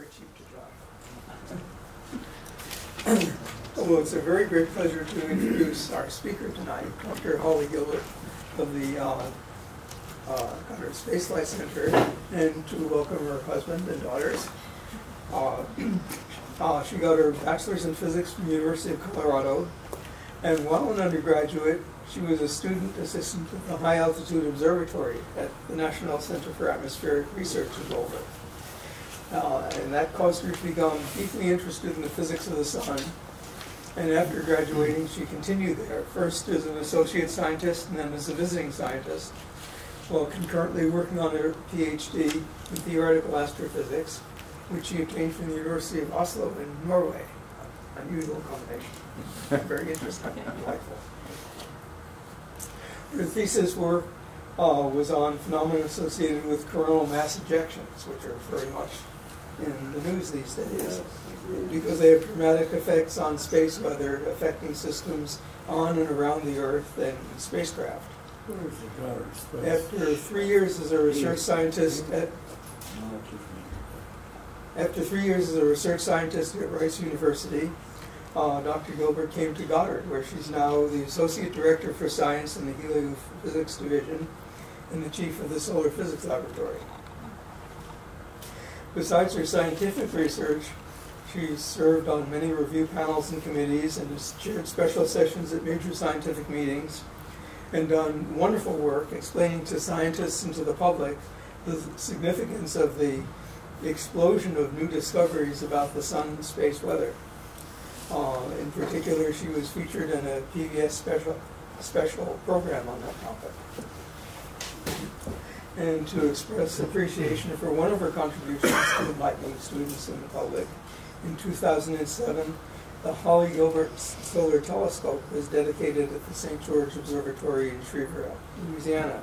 cheap to drive. well, it's a very great pleasure to introduce our speaker tonight, Dr. Holly Gilbert of the uh, uh, Goddard Space Flight Center, and to welcome her husband and daughters. Uh, uh, she got her bachelor's in physics from the University of Colorado, and while an undergraduate, she was a student assistant at the High Altitude Observatory at the National Center for Atmospheric Research in Boulder. Uh, and that caused her to become deeply interested in the physics of the sun. And after graduating, she continued there, first as an associate scientist and then as a visiting scientist, while concurrently working on her PhD in theoretical astrophysics, which she obtained from the University of Oslo in Norway. Unusual combination. Very interesting, and delightful. Her thesis work uh, was on phenomena associated with coronal mass ejections, which are very much in the news these days, because they have dramatic effects on space weather, affecting systems on and around the Earth and spacecraft. After three years as a research scientist at after three years as a research scientist at Rice University, uh, Dr. Gilbert came to Goddard, where she's now the Associate Director for Science in the Heliophysics Division and the Chief of the Solar Physics Laboratory. Besides her scientific research, she's served on many review panels and committees and has chaired special sessions at major scientific meetings and done wonderful work explaining to scientists and to the public the significance of the explosion of new discoveries about the sun and space weather. Uh, in particular, she was featured in a PBS special, special program on that topic. And to express appreciation for one of her contributions to enlightening students and the public, in 2007, the Holly Gilbert Solar Telescope was dedicated at the St. George Observatory in Shreveport, Louisiana.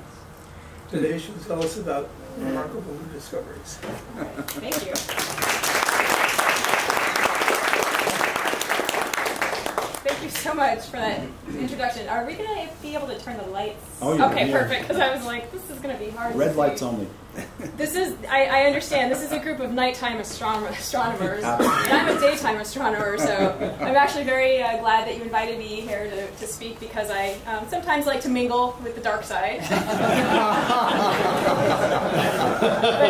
Today she'll tell us about remarkable new discoveries. Thank you. So much for that introduction. Are we going to be able to turn the lights? Oh, yeah. Okay, yeah. perfect. Because I was like, this is going to be hard. Red lights only. This is, I, I understand, this is a group of nighttime astronom- astronomers. and I'm a daytime astronomer, so I'm actually very uh, glad that you invited me here to, to speak because I um, sometimes like to mingle with the dark side. but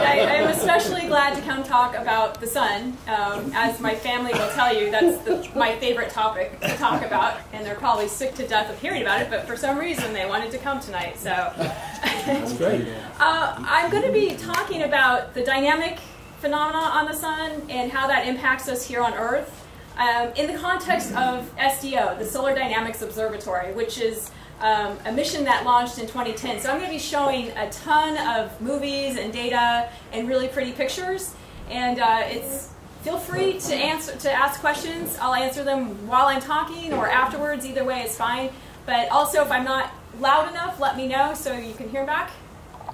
I, I am especially glad to come talk about the sun. Um, as my family will tell you, that's the, my favorite topic to talk about, and they're probably sick to death of hearing about it, but for some reason they wanted to come tonight, so. That's great. Uh, I'm going to be talking about the dynamic phenomena on the sun and how that impacts us here on Earth um, in the context of SDO, the Solar Dynamics Observatory, which is um, a mission that launched in 2010. So I'm going to be showing a ton of movies and data and really pretty pictures. And uh, it's feel free to answer to ask questions. I'll answer them while I'm talking or afterwards. Either way is fine. But also, if I'm not loud enough, let me know so you can hear back.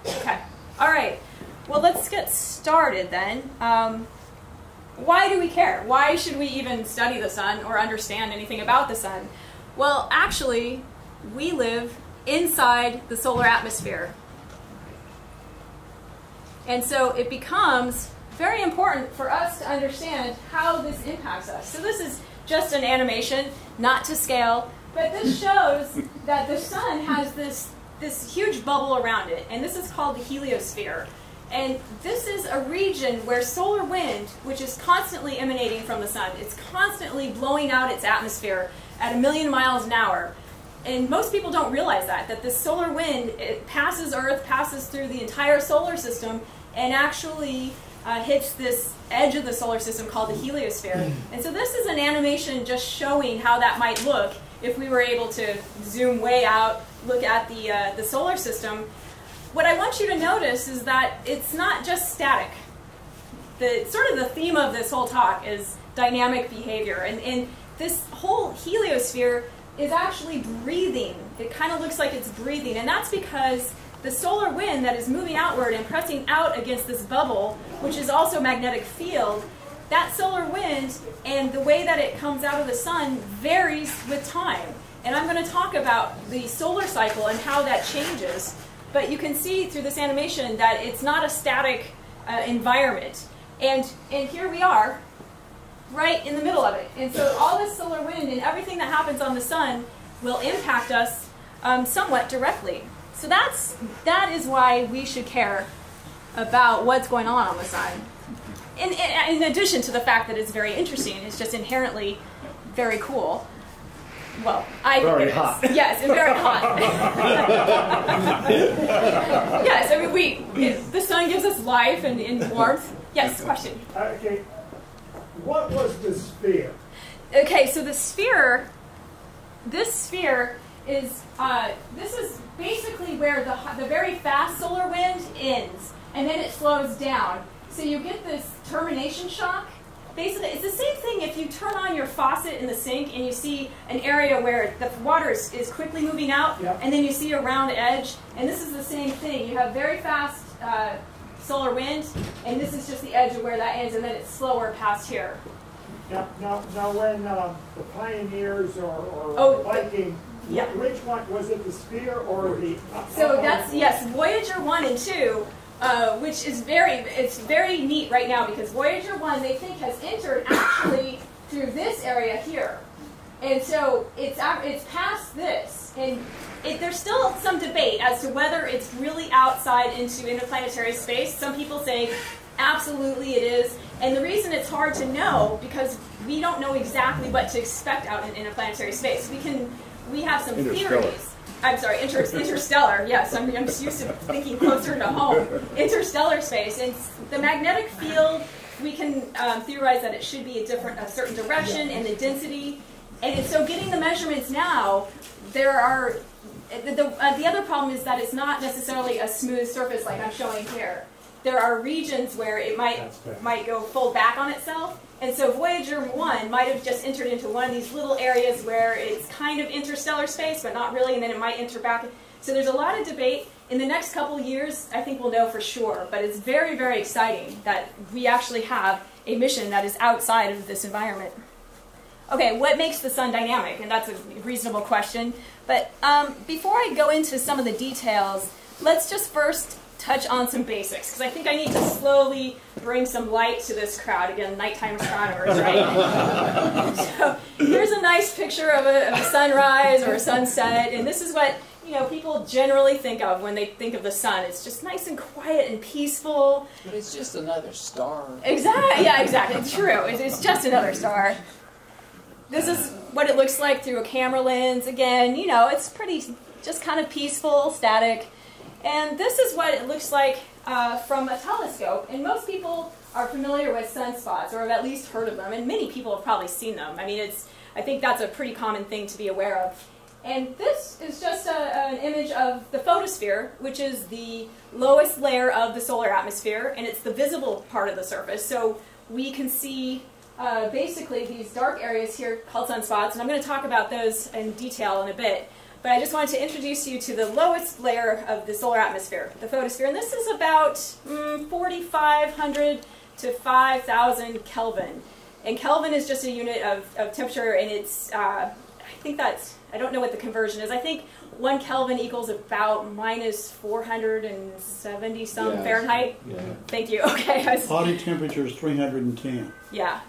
Okay. All right. Well, let's get started then. Um, why do we care? Why should we even study the sun or understand anything about the sun? Well, actually, we live inside the solar atmosphere. And so it becomes very important for us to understand how this impacts us. So this is just an animation, not to scale, but this shows that the sun has this, this huge bubble around it, and this is called the heliosphere. And this is a region where solar wind, which is constantly emanating from the sun, it's constantly blowing out its atmosphere at a million miles an hour. And most people don't realize that, that this solar wind, it passes Earth, passes through the entire solar system, and actually uh, hits this edge of the solar system called the heliosphere. And so this is an animation just showing how that might look if we were able to zoom way out, look at the, uh, the solar system. What I want you to notice is that it's not just static. The, sort of the theme of this whole talk is dynamic behavior. And, and this whole heliosphere is actually breathing. It kind of looks like it's breathing. And that's because the solar wind that is moving outward and pressing out against this bubble, which is also magnetic field, that solar wind and the way that it comes out of the sun varies with time. And I'm going to talk about the solar cycle and how that changes. But you can see through this animation that it's not a static uh, environment. And, and here we are, right in the middle of it. And so all this solar wind and everything that happens on the sun will impact us um, somewhat directly. So that's, that is why we should care about what's going on on the sun. In, in, in addition to the fact that it's very interesting, it's just inherently very cool. Well, I think Very it is. hot. Yes, and very hot. yes, I mean we. It, the sun gives us life and, and warmth. Yes, question. Okay, what was the sphere? Okay, so the sphere, this sphere is uh, this is basically where the the very fast solar wind ends, and then it slows down. So you get this termination shock. Basically, it's the same thing if you turn on your faucet in the sink and you see an area where the water is, is quickly moving out, Yeah. and then you see a round edge. And this is the same thing. You have very fast uh, solar wind, and this is just the edge of where that ends, and then it's slower past here. Now, now, now when um, the pioneers or, or Oh, Viking, yeah. which one, was it the sphere or the? So that's yes, Voyager one and two, uh, which is very it's very neat right now because Voyager one they think has entered actually through this area here, and so it's it's past this, and it, there's still some debate as to whether it's really outside into interplanetary space. Some people say absolutely it is, and the reason it's hard to know because we don't know exactly what to expect out in interplanetary space. We can we have some theories. I'm sorry, inter- interstellar. Yes, I'm, I'm just used to thinking closer to home. Interstellar space and the magnetic field. We can um, theorize that it should be a different, a certain direction and the density. And so, getting the measurements now, there are. The, the, uh, the other problem is that it's not necessarily a smooth surface like I'm showing here. There are regions where it might might go fold back on itself. And so Voyager 1 might have just entered into one of these little areas where it's kind of interstellar space, but not really, and then it might enter back. So there's a lot of debate. In the next couple years, I think we'll know for sure, but it's very, very exciting that we actually have a mission that is outside of this environment. Okay, what makes the sun dynamic? And that's a reasonable question. But um, before I go into some of the details, let's just first touch on some basics, because I think I need to slowly bring some light to this crowd. Again, nighttime astronomers, right? so here's a nice picture of a, of a sunrise or a sunset, and this is what you know people generally think of when they think of the sun. It's just nice and quiet and peaceful. But it's just another star. Exactly. Yeah, exactly. True. It's, it's just another star. This is what it looks like through a camera lens. Again, you know, it's pretty, just kind of peaceful, static. And this is what it looks like uh, from a telescope. And most people are familiar with sunspots, or have at least heard of them. And many people have probably seen them. I mean, it's. I think that's a pretty common thing to be aware of. And this is just a, an image of the photosphere, which is the lowest layer of the solar atmosphere, and it's the visible part of the surface. So we can see uh, basically these dark areas here called sunspots, and I'm going to talk about those in detail in a bit. But I just wanted to introduce you to the lowest layer of the solar atmosphere, the photosphere, and this is about mm, 4,500 to 5,000 Kelvin. And Kelvin is just a unit of, of temperature, and it's, uh, I think that's, I don't know what the conversion is. I think one Kelvin equals about minus 470 some Yeah. Fahrenheit. Yeah. Thank you. Okay. Was- Body temperature is 310. yeah.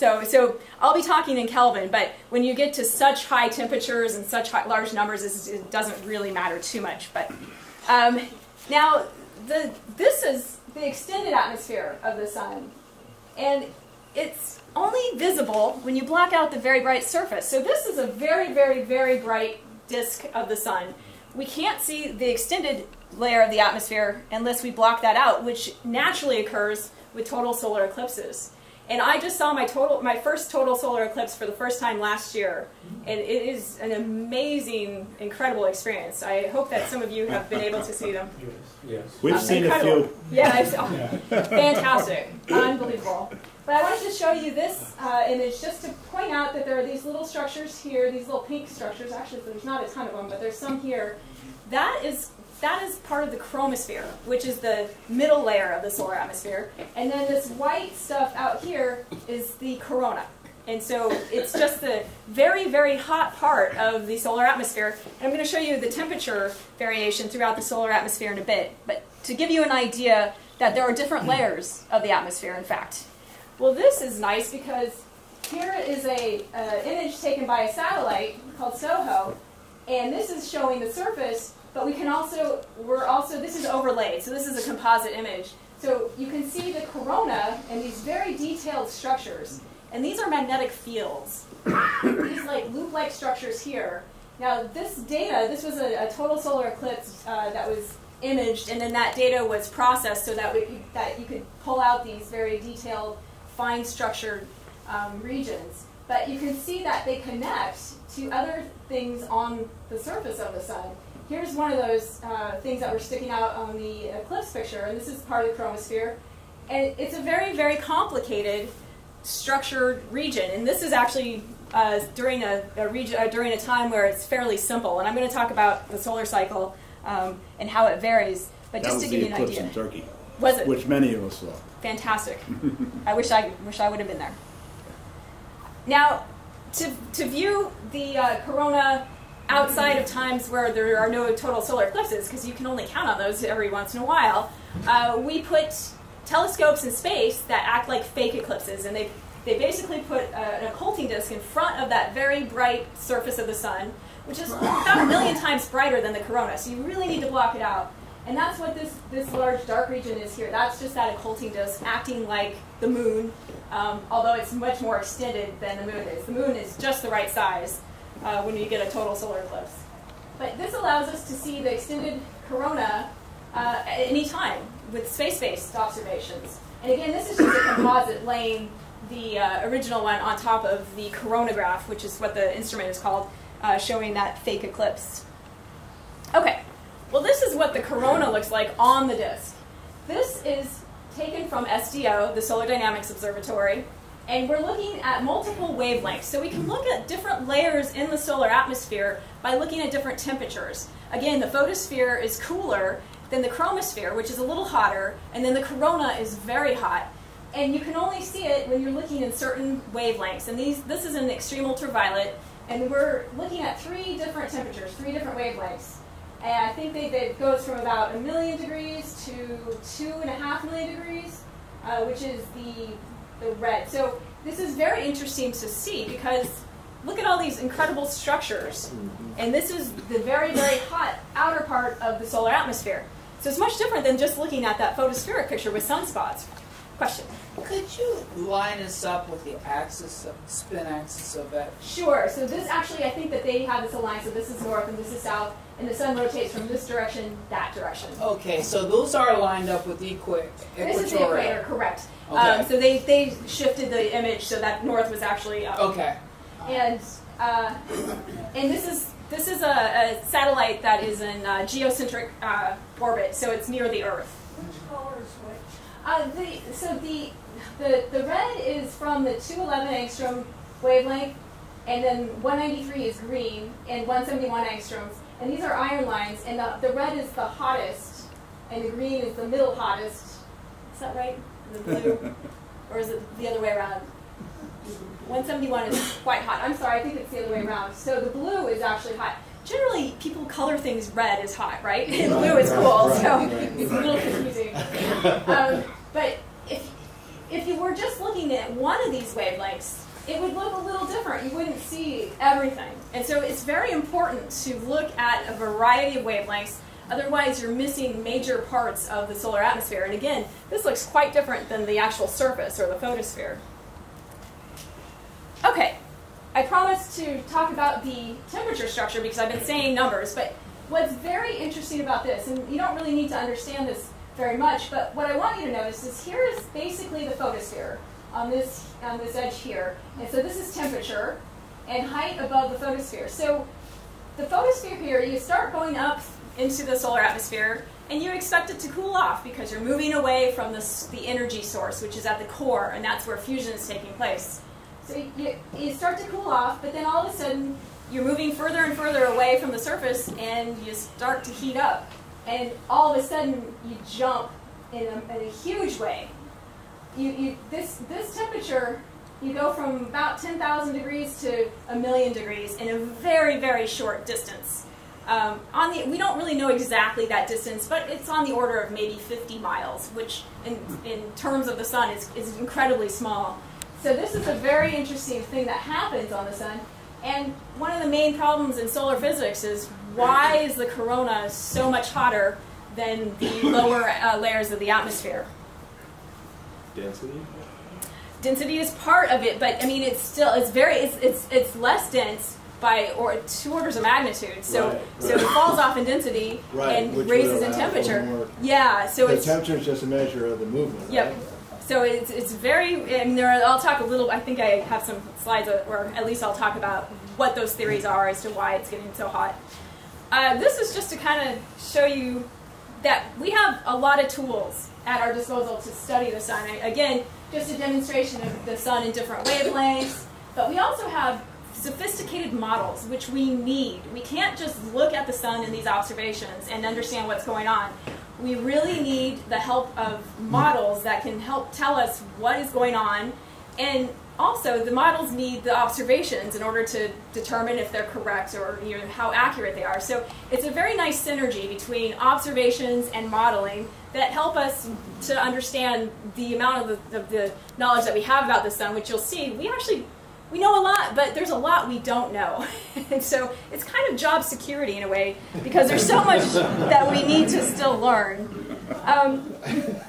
So, so I'll be talking in Kelvin, but when you get to such high temperatures and such high, large numbers, it doesn't really matter too much. But um, now, the this is the extended atmosphere of the sun, and it's only visible when you block out the very bright surface. So this is a very, very, very bright disk of the sun. We can't see the extended layer of the atmosphere unless we block that out, which naturally occurs with total solar eclipses. And I just saw my total, my first total solar eclipse for the first time last year, and it is an amazing, incredible experience. I hope that some of you have been able to see them. Yes. We've Uh, seen a incredible. few. Yeah, I saw. Fantastic, unbelievable. But I wanted to show you this uh, image just to point out that there are these little structures here, these little pink structures. Actually, there's not a ton of them, but there's some here. That is that is part of the chromosphere, which is the middle layer of the solar atmosphere. And then this white stuff out here is the corona. And so it's just the very, very hot part of the solar atmosphere. And I'm going to show you the temperature variation throughout the solar atmosphere in a bit. But to give you an idea, that there are different layers of the atmosphere, in fact. Well, this is nice because here is a uh, image taken by a satellite called SOHO, and this is showing the surface, but we can also, we're also, this is overlaid, so this is a composite image. So you can see the corona and these very detailed structures, and these are magnetic fields. these like loop-like structures here. Now this data, this was a, a total solar eclipse uh, that was imaged, and then that data was processed so that we that you could pull out these very detailed, fine structured um, regions. But you can see that they connect to other things on the surface of the sun. Here's one of those uh, things that were sticking out on the eclipse picture, and this is part of the chromosphere. And it's a very, very complicated structured region, and this is actually uh, during a, a region uh, during a time where it's fairly simple. And I'm going to talk about the solar cycle um, and how it varies. But That just to give you an eclipse idea, in Turkey, was it which many of us saw. fantastic? I wish I wish I would have been there. Now, to to view the uh, corona outside of times where there are no total solar eclipses, because you can only count on those every once in a while, uh, we put telescopes in space that act like fake eclipses, and they they basically put uh, an occulting disk in front of that very bright surface of the sun, which is about a million times brighter than the corona. So you really need to block it out. And that's what this, this large dark region is here. That's just that occulting disk acting like the moon, um, although it's much more extended than the moon is. The moon is just the right size uh, when you get a total solar eclipse. But this allows us to see the extended corona uh, at any time with space-based observations. And again, this is just a composite laying the uh, original one on top of the coronagraph, which is what the instrument is called, uh, showing that fake eclipse. Okay, well, this is what the corona looks like on the disk. This is taken from SDO, the Solar Dynamics Observatory, and we're looking at multiple wavelengths. So we can look at different layers in the solar atmosphere by looking at different temperatures. Again, the photosphere is cooler than the chromosphere, which is a little hotter, and then the corona is very hot. And you can only see it when you're looking in certain wavelengths. And these, this is an extreme ultraviolet, and we're looking at three different temperatures, three different wavelengths. And I think it goes from about a million degrees to two and a half million degrees, uh, which is the, the red. So this is very interesting to see because look at all these incredible structures. Mm-hmm. And this is the very, very hot outer part of the solar atmosphere. So it's much different than just looking at that photospheric picture with sunspots. Question? Could you line us up with the axis of spin axis of that? Sure. So this actually, I think that they have this aligned. So this is north and this is south, and the sun rotates from this direction, that direction. Okay, so those are lined up with the equa- This is the equator, correct. Okay. Um, so they, they shifted the image so that north was actually up. Okay. And uh, and this is this is a, a satellite that is in uh, geocentric uh, orbit, so it's near the Earth. Uh, the, so the, the the red is from the 211 angstrom wavelength, and then 193 is green, and 171 angstroms. And these are iron lines, and the, the red is the hottest, and the green is the middle hottest. Is that right? The blue, or is it the other way around? 171 is quite hot. I'm sorry, I think it's the other way around. So the blue is actually hot. Generally, people color things red as hot, right? And blue is cool, so it's a little confusing. Um, but if, if you were just looking at one of these wavelengths, it would look a little different. You wouldn't see everything. And so it's very important to look at a variety of wavelengths. Otherwise, you're missing major parts of the solar atmosphere. And again, this looks quite different than the actual surface or the photosphere. Okay, I promised to talk about the temperature structure because I've been saying numbers, but what's very interesting about this, and you don't really need to understand this very much, but what I want you to notice is here is basically the photosphere on this, on this edge here. And so this is temperature and height above the photosphere. So the photosphere here, you start going up into the solar atmosphere, and you expect it to cool off because you're moving away from this, the energy source, which is at the core, and that's where fusion is taking place. So you, you start to cool off, but then all of a sudden you're moving further and further away from the surface and you start to heat up. And all of a sudden you jump in a, in a huge way. You, you, this, this temperature, you go from about 10,000 degrees to a million degrees in a very, very short distance. Um, on the, we don't really know exactly that distance, but it's on the order of maybe 50 miles, which in, in terms of the sun is, is incredibly small. So this is a very interesting thing that happens on the sun. And one of the main problems in solar physics is why is the corona so much hotter than the lower uh, layers of the atmosphere? Density? Density is part of it, but I mean it's still it's very it's it's, it's less dense by or two orders of magnitude. So Right, so it falls off in density Right, and raises in temperature. Yeah, so The it's temperature is just a measure of the movement, Yep. right? So it's, it's very, and there are, I'll talk a little, I think I have some slides, or at least I'll talk about what those theories are as to why it's getting so hot. Uh, this is just to kind of show you that we have a lot of tools at our disposal to study the sun. Again, just a demonstration of the sun in different wavelengths, but we also have sophisticated models, which we need. We can't just look at the sun in these observations and understand what's going on. We really need the help of models that can help tell us what is going on, and also the models need the observations in order to determine if they're correct or you know, how accurate they are. So it's a very nice synergy between observations and modeling that help us to understand the amount of the, of the knowledge that we have about the sun, which you'll see we actually we know a lot, but there's a lot we don't know. and so it's kind of job security in a way because there's so much that we need to still learn. Um,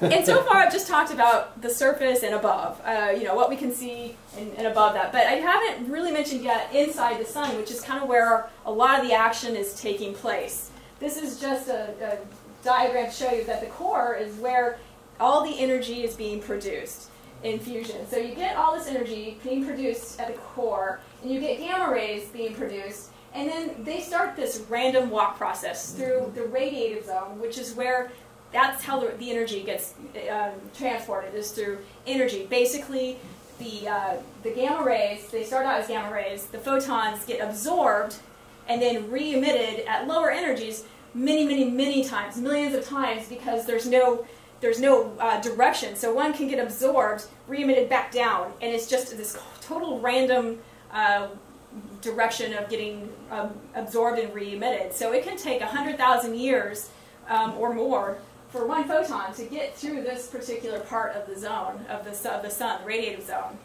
and so far, I've just talked about the surface and above, uh, you know, what we can see and, and above that. But I haven't really mentioned yet inside the sun, which is kind of where a lot of the action is taking place. This is just a, a diagram to show you that the core is where all the energy is being produced in fusion. So you get all this energy being produced at the core, and you get gamma rays being produced, and then they start this random walk process through the radiative zone, which is where that's how the, the energy gets um, transported is through energy. Basically, the uh, the gamma rays they start out as gamma rays. The photons get absorbed and then re-emitted at lower energies many, many, many times, millions of times, because there's no there's no uh, direction. So one can get absorbed, re-emitted back down, and it's just this total random uh, direction of getting um, absorbed and re-emitted. So it can take 100,000 years um, or more for one photon to get through this particular part of the zone, of the, of the sun, the radiative zone.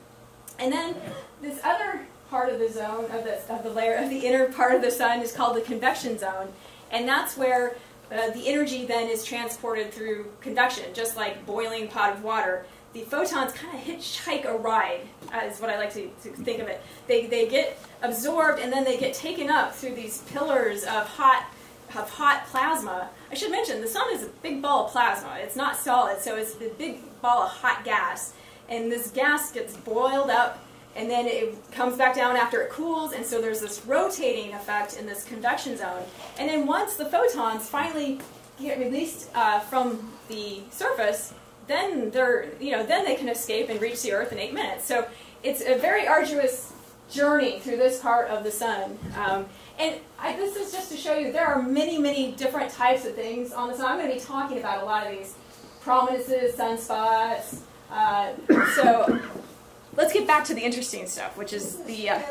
And then this other part of the zone, of the, of the layer, of the inner part of the sun is called the convection zone. And that's where uh, the energy then is transported through conduction, just like boiling pot of water. The photons kind of hitchhike a ride, is what I like to, to think of it. They, they get absorbed and then they get taken up through these pillars of hot of hot plasma. I should mention the sun is a big ball of plasma. It's not solid, so it's a big ball of hot gas. And this gas gets boiled up and then it comes back down after it cools, and so there's this rotating effect in this convection zone. And then once the photons finally get released uh, from the surface, then they're you know then they can escape and reach the Earth in eight minutes. So it's a very arduous journey through this part of the sun. Um, and I, this is just to show you there are many, many different types of things on the sun. I'm going to be talking about a lot of these prominences, sunspots. Uh, so let's get back to the interesting stuff, which is the uh,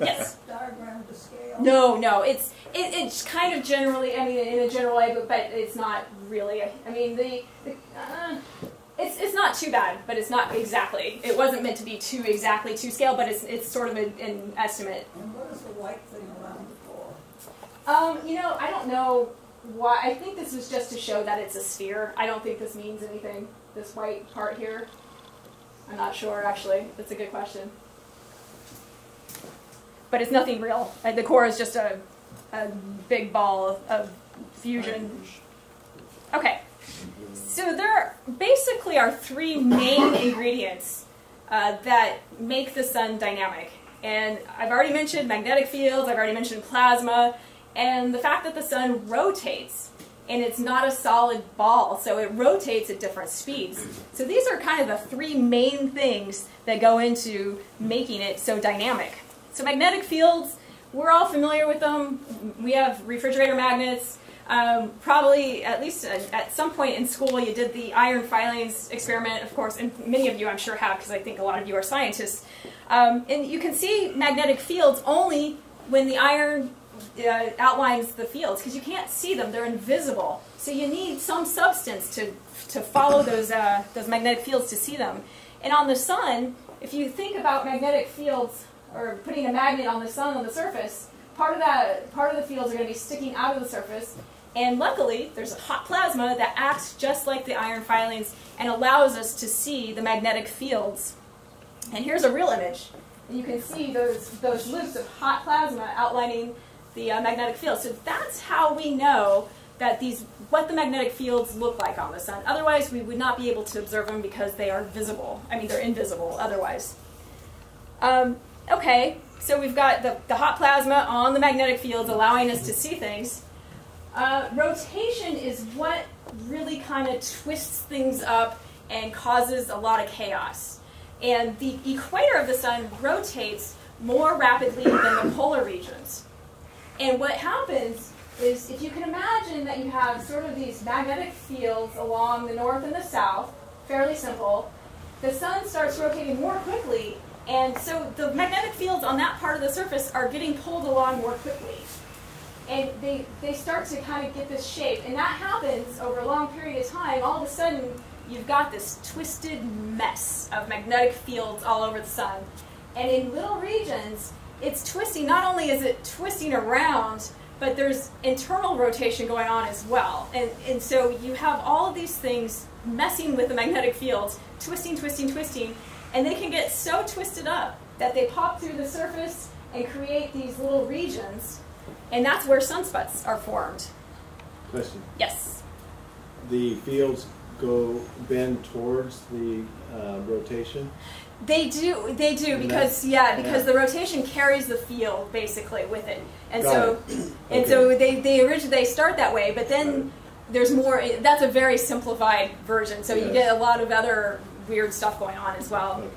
yes. Diagram to scale. No, no, it's it, it's kind of generally. I mean, in a general way, but, but it's not really. I mean, the, the uh, it's it's not too bad, but it's not exactly. It wasn't meant to be too exactly to scale, but it's it's sort of a, an estimate. And what is the white thing around the core? Um, you know, I don't know why. I think this is just to show that it's a sphere. I don't think this means anything. This white part here. I'm not sure, actually. That's a good question. But it's nothing real. Uh, The core is just a, a big ball of, of fusion. Okay. So there basically are three main ingredients uh, that make the sun dynamic. And I've already mentioned magnetic fields, I've already mentioned plasma, and the fact that the sun rotates and it's not a solid ball, so it rotates at different speeds. So these are kind of the three main things that go into making it so dynamic. So magnetic fields, we're all familiar with them. We have refrigerator magnets. Um, probably, at least at, at some point in school, you did the iron filings experiment, of course, and many of you I'm sure have because I think a lot of you are scientists. Um, and you can see magnetic fields only when the iron uh, outlines the fields because you can't see them; they're invisible. So you need some substance to to follow those uh, those magnetic fields to see them. And on the sun, if you think about magnetic fields or putting a magnet on the sun on the surface, part of that part of the fields are going to be sticking out of the surface. And luckily, there's a hot plasma that acts just like the iron filings and allows us to see the magnetic fields. And here's a real image. You can see those, those loops of hot plasma outlining the uh, magnetic field. So that's how we know that these, what the magnetic fields look like on the sun. Otherwise, we would not be able to observe them because they are visible. I mean, they're invisible otherwise. Um, okay, so we've got the, the hot plasma on the magnetic fields allowing us to see things. Uh, rotation is what really kind of twists things up and causes a lot of chaos. And the equator of the sun rotates more rapidly than the polar regions. And what happens is if you can imagine that you have sort of these magnetic fields along the north and the south, fairly simple, the sun starts rotating more quickly, and so the magnetic fields on that part of the surface are getting pulled along more quickly. And they, they start to kind of get this shape. And that happens over a long period of time. All of a sudden, you've got this twisted mess of magnetic fields all over the sun. And in little regions, it's twisting. Not only is it twisting around, but there's internal rotation going on as well. And, and so you have all of these things messing with the magnetic fields, twisting, twisting, twisting, and they can get so twisted up that they pop through the surface and create these little regions, and that's where sunspots are formed. Question. Yes. The fields go bend towards the uh, rotation. They do, they do, because that- yeah, because yeah. the rotation carries the field basically with it, and Got so, it. and Okay. so they they originally they start that way, but then there's more. That's a very simplified version, so you get a lot of other weird stuff going on as well. Okay.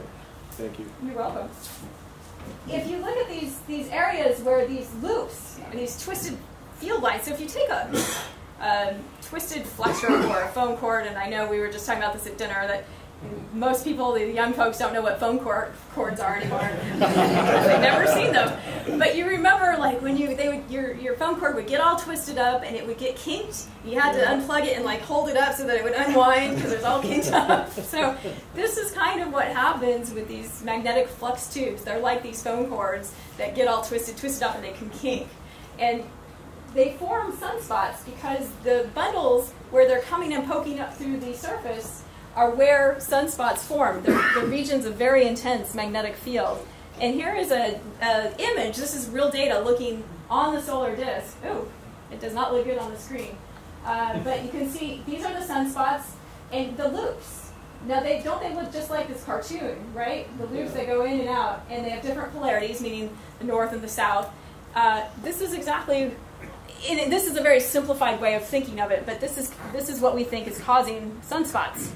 Thank you. You're welcome. If you look at these these areas where these loops, and these twisted field lines, so if you take a, a twisted flexure or a foam cord, and I know we were just talking about this at dinner that most people, the young folks, don't know what phone cord, cords are anymore. They've never seen them. But you remember, like when you they would your your foam cord would get all twisted up and it would get kinked. You had to unplug it and like hold it up so that it would unwind because it was all kinked up. So this is kind of what happens with these magnetic flux tubes. They're like these phone cords that get all twisted, twisted up, and they can kink. And they form sunspots because the bundles where they're coming and poking up through the surface are where sunspots form. They're, they're regions of very intense magnetic field. And here is a, a image. This is real data looking on the solar disk. Oh, it does not look good on the screen. Uh, but you can see these are the sunspots and the loops. Now they don't they look just like this cartoon, right? The loops that go in and out, and they have different polarities, meaning the north and the south. Uh, this is exactly it- this is a very simplified way of thinking of it, but this is this is what we think is causing sunspots.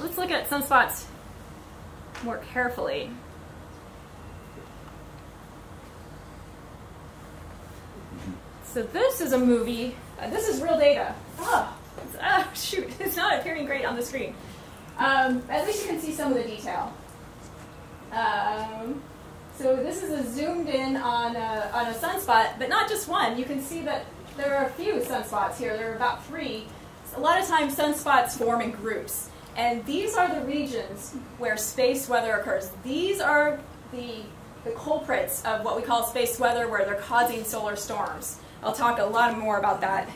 Let's look at sunspots more carefully. So this is a movie. Uh, this is real data. Oh, ah, shoot! It's not appearing great on the screen. Um, at least you can see some of the detail. Um, so this is a zoomed in on a, on a sunspot, but not just one. You can see that there are a few sunspots here. There are about three. A lot of times sunspots form in groups. And these are the regions where space weather occurs. These are the, the culprits of what we call space weather, where they're causing solar storms. I'll talk a lot more about that,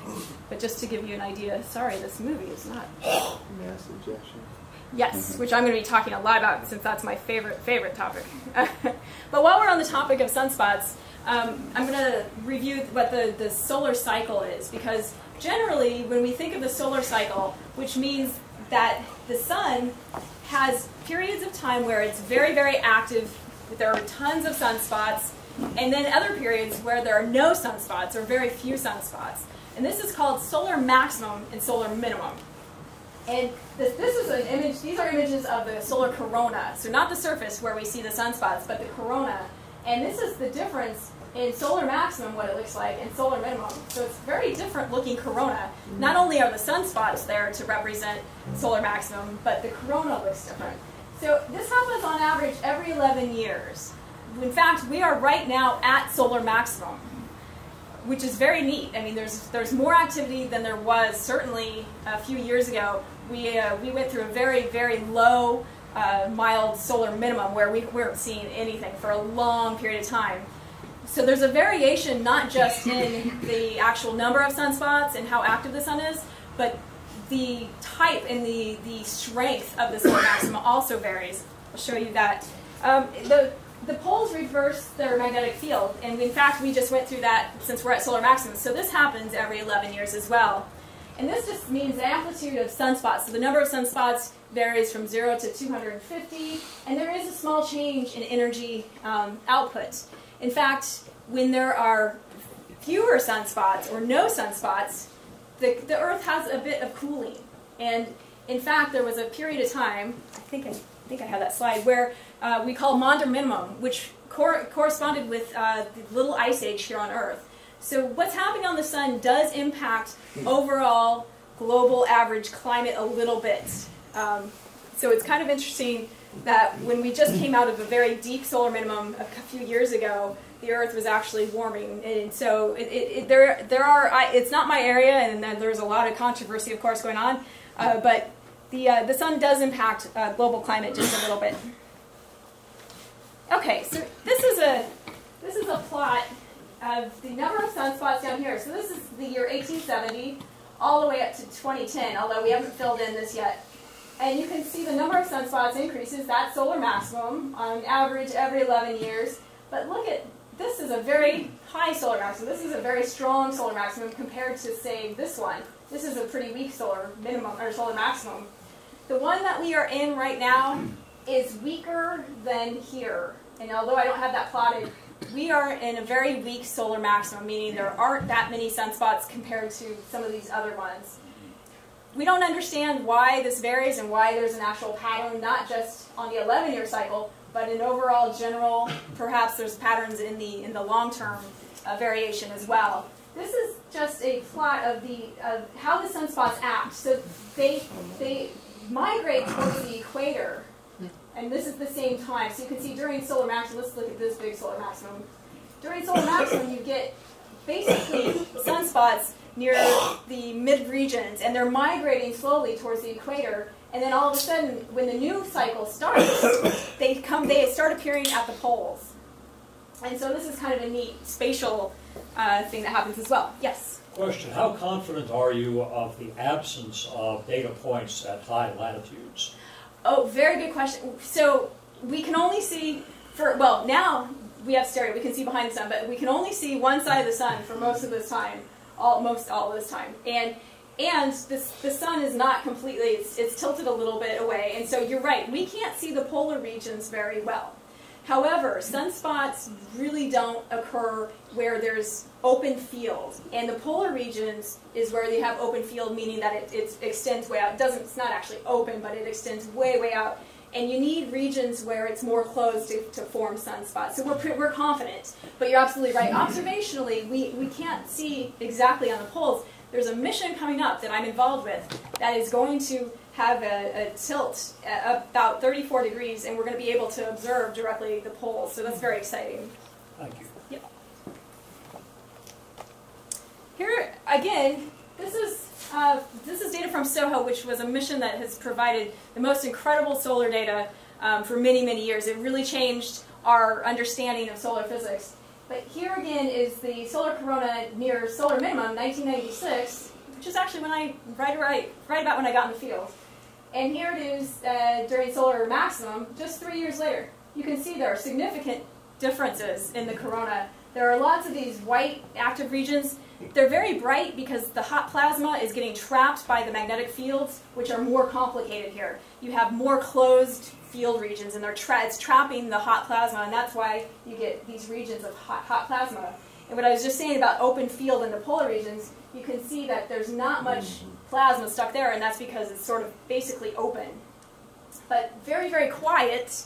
but just to give you an idea, sorry, this movie is not Mass ejection. Yes, which I'm going to be talking a lot about since that's my favorite favorite topic. but while we're on the topic of sunspots, um, I'm going to review what the, the solar cycle is because generally, when we think of the solar cycle, which means that the sun has periods of time where it's very, very active, there are tons of sunspots, and then other periods where there are no sunspots or very few sunspots. And this is called solar maximum and solar minimum. And this, this is an image, these are images of the solar corona. So not the surface where we see the sunspots, but the corona. And this is the difference in solar maximum, what it looks like, and solar minimum. So it's very different looking corona. Not only are the sunspots there to represent solar maximum, but the corona looks different. So this happens on average every 11 years. In fact, we are right now at solar maximum. which is very neat. I mean, there's there's more activity than there was certainly a few years ago. We uh, we went through a very very low uh, mild solar minimum where we weren't seeing anything for a long period of time. So there's a variation not just in the actual number of sunspots and how active the sun is, but the type and the, the strength of the solar maxima also varies. I'll show you that. Um, the, the poles reverse their magnetic field, and in fact, we just went through that since we're at solar maximum. So this happens every 11 years as well. And this just means the amplitude of sunspots. So the number of sunspots varies from 0 to 250, and there is a small change in energy um, output. In fact, when there are fewer sunspots or no sunspots, the, the Earth has a bit of cooling. And in fact, there was a period of time, I think I, I think I have that slide, where uh, we call Maunder minimum, which cor corresponded with uh, the little ice age here on Earth. So what's happening on the sun does impact overall global average climate a little bit. Um, so it's kind of interesting that when we just came out of a very deep solar minimum a few years ago, the Earth was actually warming, and so it, it, there there are. I, it's not my area, and there's a lot of controversy, of course, going on. Uh, but the uh, the sun does impact uh, global climate just a little bit. Okay, so this is a this is a plot of the number of sunspots down here. So this is the year 1870, all the way up to 2010. Although we haven't filled in this yet. And you can see the number of sunspots increases, that solar maximum, on average every 11 years. But look at, this is a very high solar maximum. This is a very strong solar maximum compared to, say, this one. This is a pretty weak solar minimum, or solar maximum. The one that we are in right now is weaker than here. And although I don't have that plotted, we are in a very weak solar maximum, meaning there aren't that many sunspots compared to some of these other ones we don't understand why this varies and why there's an actual pattern, not just on the 11-year cycle, but in overall general, perhaps there's patterns in the in the long-term uh, variation as well. This is just a plot of the of how the sunspots act. So they they migrate towards the equator, and this is the same time. So you can see during solar maximum. Let's look at this big solar maximum. During solar maximum, you get basically sunspots near the mid regions, and they're migrating slowly towards the equator. And then all of a sudden, when the new cycle starts, they come, they start appearing at the poles. And so this is kind of a neat spatial uh, thing that happens as well. Yes. Question: How confident are you of the absence of data points at high latitudes? Oh, very good question. So we can only see for well now we have STEREO. We can see behind the sun, but we can only see one side of the sun for most of this time all, most all this time. And and this, the sun is not completely, it's, it's tilted a little bit away. And so you're right, we can't see the polar regions very well. However, sunspots really don't occur where there's open field. And the polar regions is where they have open field, meaning that it, it extends way out. It doesn't, it's not actually open, but it extends way, way out. And you need regions where it's more closed to, to form sunspots. So we're, we're confident. But you're absolutely right. Observationally, we, we can't see exactly on the poles. There's a mission coming up that I'm involved with that is going to have a, a tilt uh, about 34 degrees, and we're going to be able to observe directly the poles. So that's very exciting. Thank you. Yep. Here, again, this is uh, this is data from SOHO, which was a mission that has provided the most incredible solar data um, for many, many years. It really changed our understanding of solar physics. But here again is the solar corona near solar minimum, 1996, which is actually when I right, right, right about when I got in the field. And here it is uh, during solar maximum, just three years later. You can see there are significant differences in the corona. There are lots of these white active regions they're very bright because the hot plasma is getting trapped by the magnetic fields, which are more complicated here. You have more closed field regions, and they're tra it's trapping the hot plasma, and that's why you get these regions of hot, hot plasma. And what I was just saying about open field in the polar regions, you can see that there's not much plasma stuck there, and that's because it's sort of basically open. But very, very quiet,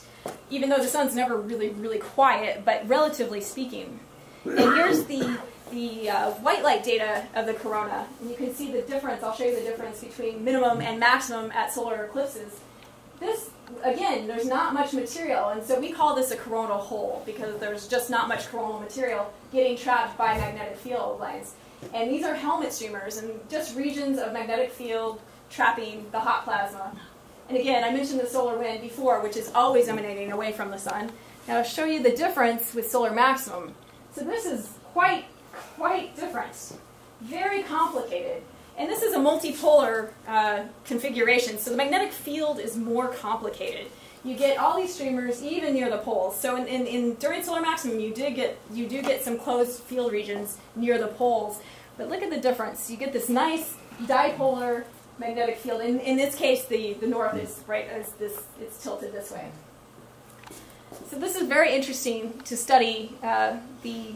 even though the sun's never really, really quiet, but relatively speaking. And here's the the uh, white light data of the corona, and you can see the difference. I'll show you the difference between minimum and maximum at solar eclipses. This again, there's not much material, and so we call this a coronal hole because there's just not much coronal material getting trapped by magnetic field lines. And these are helmet streamers and just regions of magnetic field trapping the hot plasma. And again, I mentioned the solar wind before, which is always emanating away from the sun. Now I'll show you the difference with solar maximum. So this is quite, quite different. Very complicated. And this is a multipolar uh, configuration, so the magnetic field is more complicated. You get all these streamers even near the poles. So in, in, in, during solar maximum, you did get you do get some closed field regions near the poles. But look at the difference. You get this nice dipolar magnetic field. In, in this case, the, the north is right as this it's tilted this way. So this is very interesting to study uh, the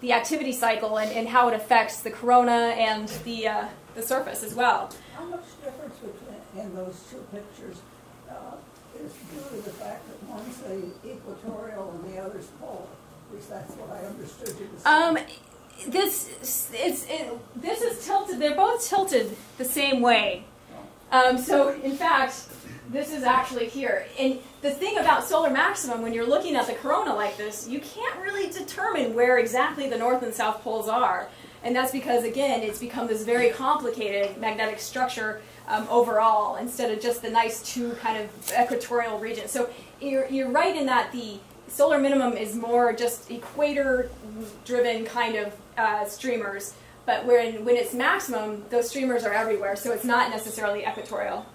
the activity cycle and, and how it affects the corona and the uh, the surface as well. How much difference between, in those two pictures uh, is due to the fact that one's the equatorial and the other's polar? At least that's what I understood you to say. Um, this it's it, this is tilted. They're both tilted the same way. Um, so in fact, this is actually here. And the thing about solar maximum, when you're looking at the corona like this, you can't really determine where exactly the north and south poles are. And that's because, again, it's become this very complicated magnetic structure um, overall instead of just the nice two kind of equatorial regions. So you're, you're right in that the solar minimum is more just equator driven kind of uh, streamers. But when, when it's maximum, those streamers are everywhere, so it's not necessarily equatorial.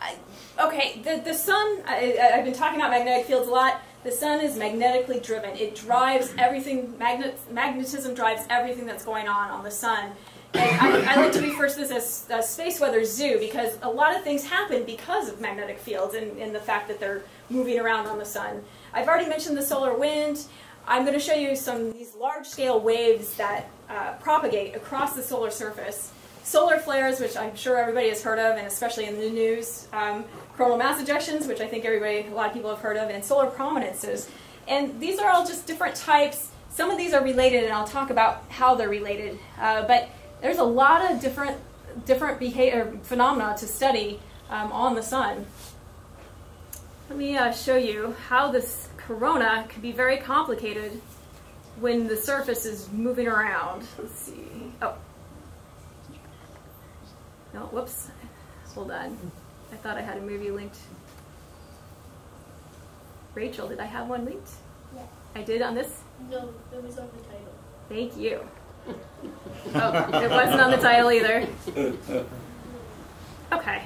I, okay, the, the sun, I, I've been talking about magnetic fields a lot. The sun is magnetically driven. It drives everything, magnet, magnetism drives everything that's going on on the sun. And I, I like to refer to this as a space weather zoo because a lot of things happen because of magnetic fields and, and the fact that they're moving around on the sun. I've already mentioned the solar wind. I'm going to show you some these large scale waves that uh, propagate across the solar surface. Solar flares, which I'm sure everybody has heard of, and especially in the news. Um, coronal mass ejections, which I think everybody, a lot of people have heard of, and solar prominences. And these are all just different types. Some of these are related, and I'll talk about how they're related. Uh, but there's a lot of different different behavior phenomena to study um, on the sun. Let me uh, show you how this corona can be very complicated when the surface is moving around. Let's see. Oh. No, whoops. Hold on. I thought I had a movie linked. Rachel, did I have one linked? Yeah. I did on this? No, it was on the title. Thank you. oh, it wasn't on the title either. Okay.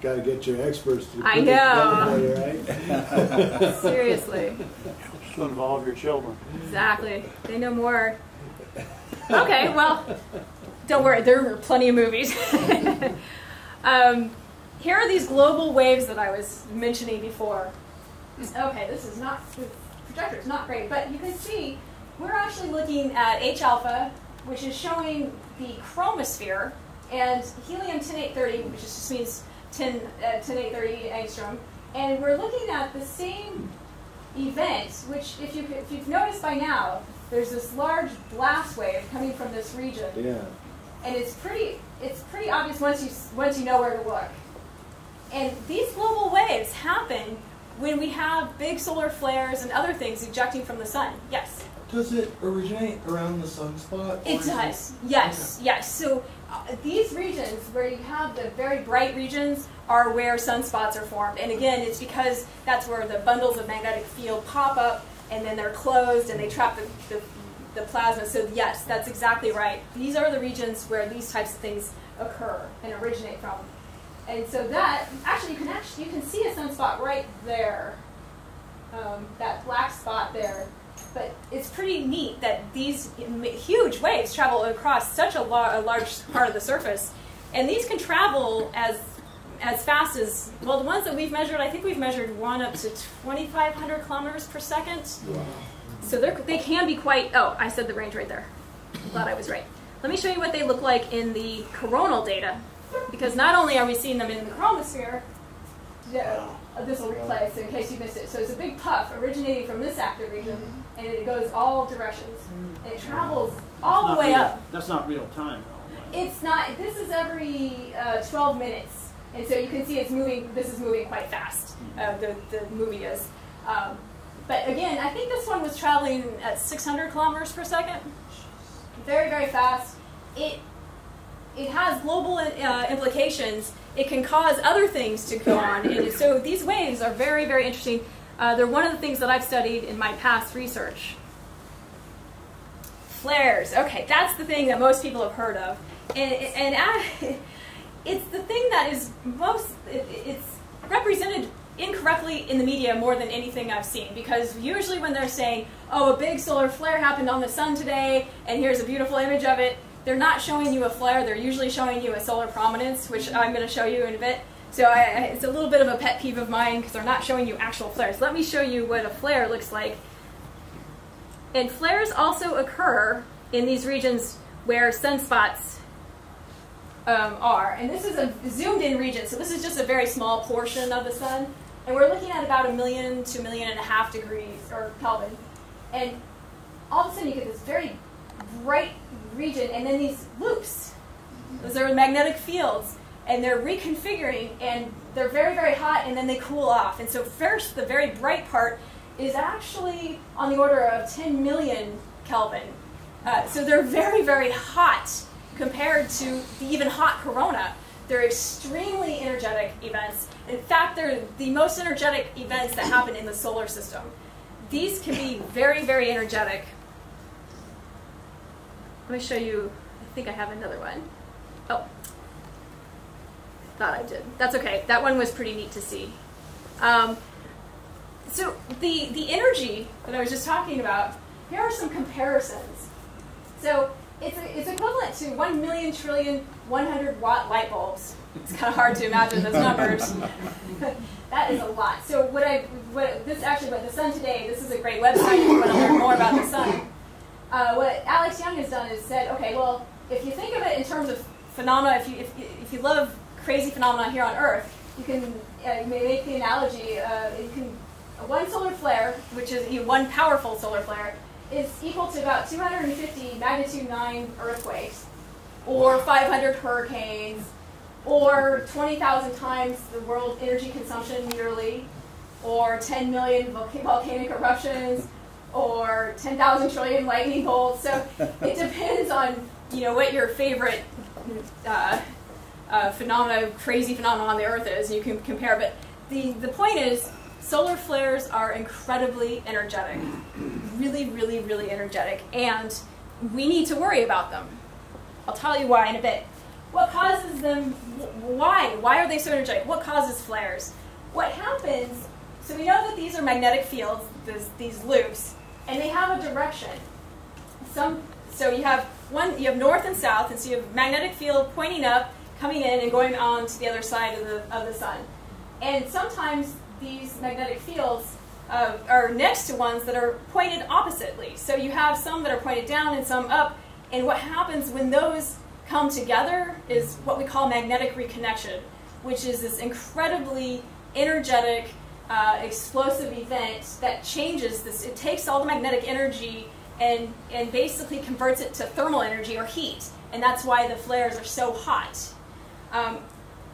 Got to get your experts to. I know. together, right? Seriously. To involve your children. Exactly. They know more. Okay, well, don't worry, there are plenty of movies. um, here are these global waves that I was mentioning before. Okay, this is not, the projector is not great, but you can see we're actually looking at H alpha, which is showing the chromosphere, and helium 10830, which just means 10, uh, 10830 angstrom, and we're looking at the same event, which if, you, if you've noticed by now, there's this large blast wave coming from this region, Yeah. and it's pretty, it's pretty obvious once you, once you know where to look. And these global waves happen when we have big solar flares and other things ejecting from the sun. Yes? Does it originate around the sunspot? It does. Yes, yes. So uh, these regions where you have the very bright regions are where sunspots are formed. And again, it's because that's where the bundles of magnetic field pop up and then they're closed and they trap the, the, the plasma. So yes, that's exactly right. These are the regions where these types of things occur and originate from. And so that actually you can actually you can see a sunspot right there, um, that black spot there. But it's pretty neat that these huge waves travel across such a, lar- a large part of the surface, and these can travel as as fast as well. The ones that we've measured, I think we've measured one up to 2,500 kilometers per second. Wow. So they're, they can be quite. Oh, I said the range right there. Glad I was right. Let me show you what they look like in the coronal data, because not only are we seeing them in the chromosphere, yeah, uh, this will replay, so in case you missed it. So it's a big puff originating from this active region, and it goes all directions. And it travels all the way real- up. That's not real time, though. It's not, this is every uh, 12 minutes. And so you can see it's moving, this is moving quite fast, uh, the, the movie is. Um, but again, I think this one was traveling at 600 kilometers per second. Very, very fast. It, it has global uh, implications. It can cause other things to go on. And so these waves are very, very interesting. Uh, they're one of the things that I've studied in my past research. Flares. Okay, that's the thing that most people have heard of. And, and it's the thing that is most, it, it's represented incorrectly in the media more than anything I've seen. Because usually when they're saying, oh, a big solar flare happened on the sun today, and here's a beautiful image of it, they're not showing you a flare, they're usually showing you a solar prominence, which I'm going to show you in a bit. So I, it's a little bit of a pet peeve of mine because they're not showing you actual flares. Let me show you what a flare looks like. And flares also occur in these regions where sunspots um, are. And this is a zoomed in region, so this is just a very small portion of the sun. And we're looking at about a million to a million and a half degrees, or Kelvin. And all of a sudden you get this very bright region, and then these loops. Those are magnetic fields, and they're reconfiguring, and they're very, very hot, and then they cool off. And so first, the very bright part is actually on the order of 10 million Kelvin. Uh, so they're very, very hot compared to the even hot corona. They're extremely energetic events. In fact, they're the most energetic events that happen in the solar system. These can be very, very energetic. Let me show you, I think I have another one. Oh, thought I did. That's okay. That one was pretty neat to see. Um, so the, the energy that I was just talking about, here are some comparisons. So it's, a, it's equivalent to 1 million trillion 100 watt light bulbs. It's kind of hard to imagine those numbers. that is a lot. So what I, what this actually, what the sun today, this is a great website if you want to learn more about the sun. Uh, what Alex Young has done is said, okay, well, if you think of it in terms of phenomena, if you, if, if you love crazy phenomena here on Earth, you can uh, make the analogy, uh, you can, one solar flare, which is you know, one powerful solar flare, is equal to about 250 magnitude 9 earthquakes, or 500 hurricanes, or 20,000 times the world energy consumption yearly, or 10 million volcanic eruptions, or 10,000 trillion lightning bolts. So it depends on you know what your favorite uh, uh, phenomena, crazy phenomena on the Earth is. You can compare, but the the point is, solar flares are incredibly energetic, really, really, really energetic, and we need to worry about them. I'll tell you why in a bit. What causes them? Why? Why are they so energetic? What causes flares? What happens? So we know that these are magnetic fields, these, these loops, and they have a direction. Some, so you have one, you have north and south, and so you have magnetic field pointing up, coming in, and going on to the other side of the of the sun. And sometimes these magnetic fields uh, are next to ones that are pointed oppositely. So you have some that are pointed down and some up. And what happens when those come together is what we call magnetic reconnection, which is this incredibly energetic uh, explosive event that changes this. It takes all the magnetic energy and, and basically converts it to thermal energy or heat. And that's why the flares are so hot. Um,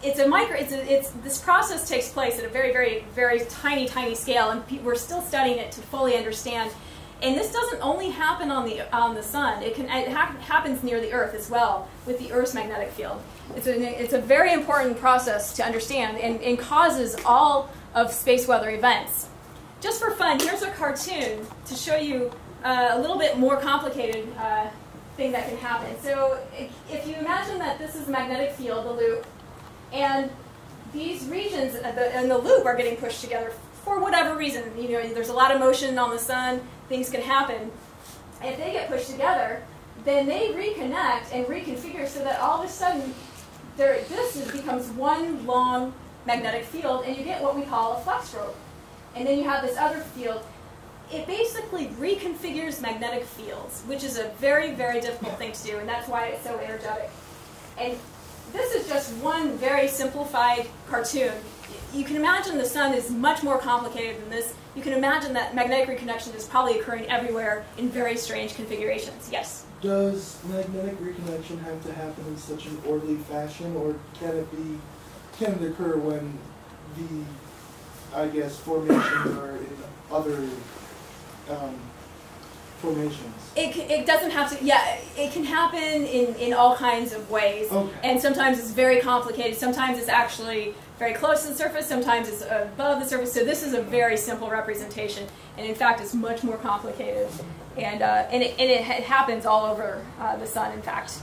it's a micro, it's, a, it's this process takes place at a very, very, very tiny, tiny scale, and we're still studying it to fully understand. And this doesn't only happen on the on the sun; it can it ha happens near the Earth as well with the Earth's magnetic field. It's a it's a very important process to understand, and, and causes all of space weather events. Just for fun, here's a cartoon to show you uh, a little bit more complicated uh, thing that can happen. So if you imagine that this is a magnetic field, the loop, and these regions in the loop are getting pushed together for whatever reason. You know, there's a lot of motion on the sun, things can happen. If they get pushed together, then they reconnect and reconfigure so that all of a sudden there, this becomes one long magnetic field, and you get what we call a flux rope. And then you have this other field. It basically reconfigures magnetic fields, which is a very, very difficult thing to do, and that's why it's so energetic. And this is just one very simplified cartoon. You can imagine the sun is much more complicated than this. You can imagine that magnetic reconnection is probably occurring everywhere in very strange configurations. Yes? Does magnetic reconnection have to happen in such an orderly fashion, or can it be to occur when the, I guess, formations are in other um, formations. It, it doesn't have to, yeah, it can happen in, in all kinds of ways. Okay. And sometimes it's very complicated. Sometimes it's actually very close to the surface. Sometimes it's above the surface. So this is a very simple representation. And in fact, it's much more complicated. And, uh, and, it, and it ha- happens all over uh, the sun, in fact.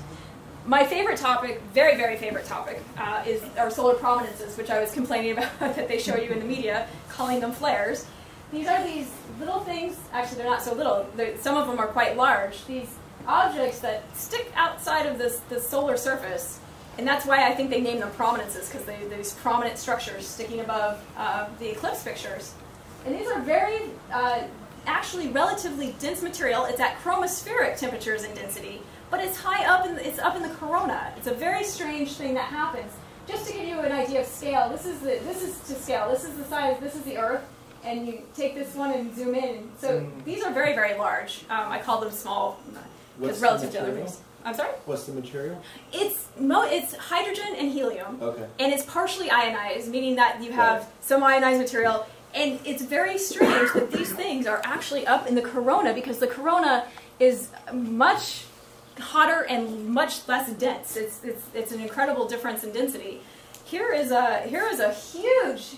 My favorite topic, very, very favorite topic, uh, is our solar prominences, which I was complaining about that they show you in the media, calling them flares. These are these little things, actually, they're not so little, some of them are quite large. These objects that stick outside of this, the solar surface, and that's why I think they name them prominences, because they, these prominent structures sticking above uh, the eclipse pictures. And these are very, uh, actually, relatively dense material. It's at chromospheric temperatures and density, but it's high up in the, it's up in the corona. It's a very strange thing that happens. Just to give you an idea of scale, this is the this is to scale. This is the size. This is the Earth, and you take this one and zoom in. So Mm. these are very very large. Um, I call them small because relative to other things. I'm sorry. What's the material? It's mo- it's hydrogen and helium, Okay. and it's partially ionized, meaning that you have Right. some ionized material. And it's very strange that these things are actually up in the corona because the corona is much hotter and much less dense. It's, it's, it's an incredible difference in density. Here is a here is a huge.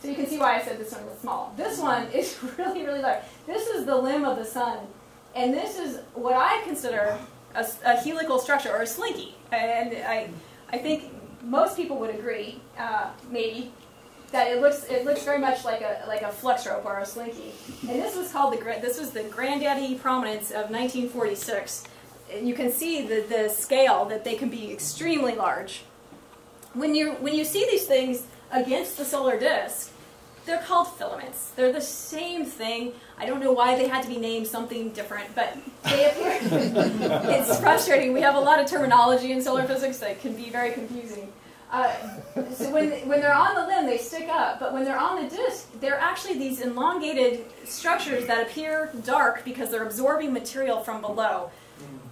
So you can see why I said this one was small. This one is really really large. This is the limb of the sun, and this is what I consider a helical structure or a slinky. And I I think most people would agree, uh, maybe, that it looks it looks very much like a like a flux rope or a slinky. And this was called the this was the granddaddy prominence of 1946. You can see the the scale that they can be extremely large. When you when you see these things against the solar disk, they're called filaments. They're the same thing. I don't know why they had to be named something different, but they appear. it's frustrating. We have a lot of terminology in solar physics that can be very confusing. Uh, so when, when they're on the limb, they stick up, but when they're on the disk, they're actually these elongated structures that appear dark because they're absorbing material from below.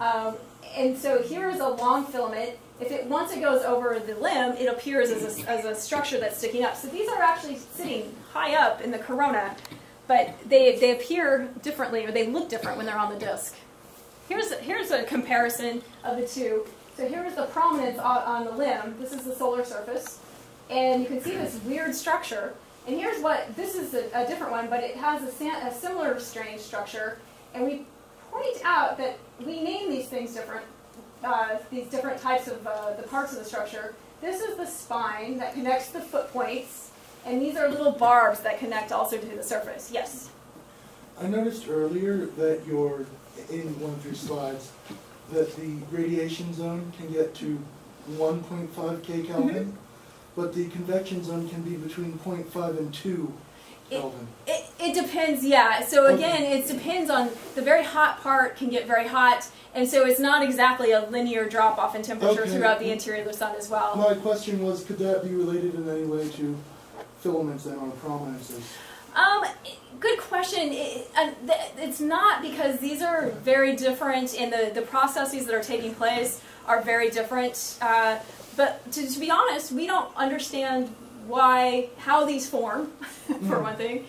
Um, and so here is a long filament. If it once it goes over the limb, it appears as a, as a structure that's sticking up. So these are actually sitting high up in the corona, but they, they appear differently or they look different when they're on the disk. Here's here's a comparison of the two. So here's the prominence on, on the limb. This is the solar surface, and you can see this weird structure. And here's what this is a, a different one, but it has a, a similar strange structure. And we point out that we name these things different, uh, these different types of uh, the parts of the structure. This is the spine that connects the foot points, and these are little barbs that connect also to the surface. Yes. I noticed earlier that your, in one of your slides, that the radiation zone can get to 1.5 K Kelvin, but the convection zone can be between 0.5 and 2 It- It, it depends, yeah. So again, it depends on the very hot part can get very hot, and so it's not exactly a linear drop off in temperature Okay. throughout the interior of the sun as well. My question was, could that be related in any way to filaments and or prominences? Um, good question. It, uh, it's not because these are very different, and the, the processes that are taking place are very different. Uh, but to, to be honest, we don't understand why, how these form, for one thing,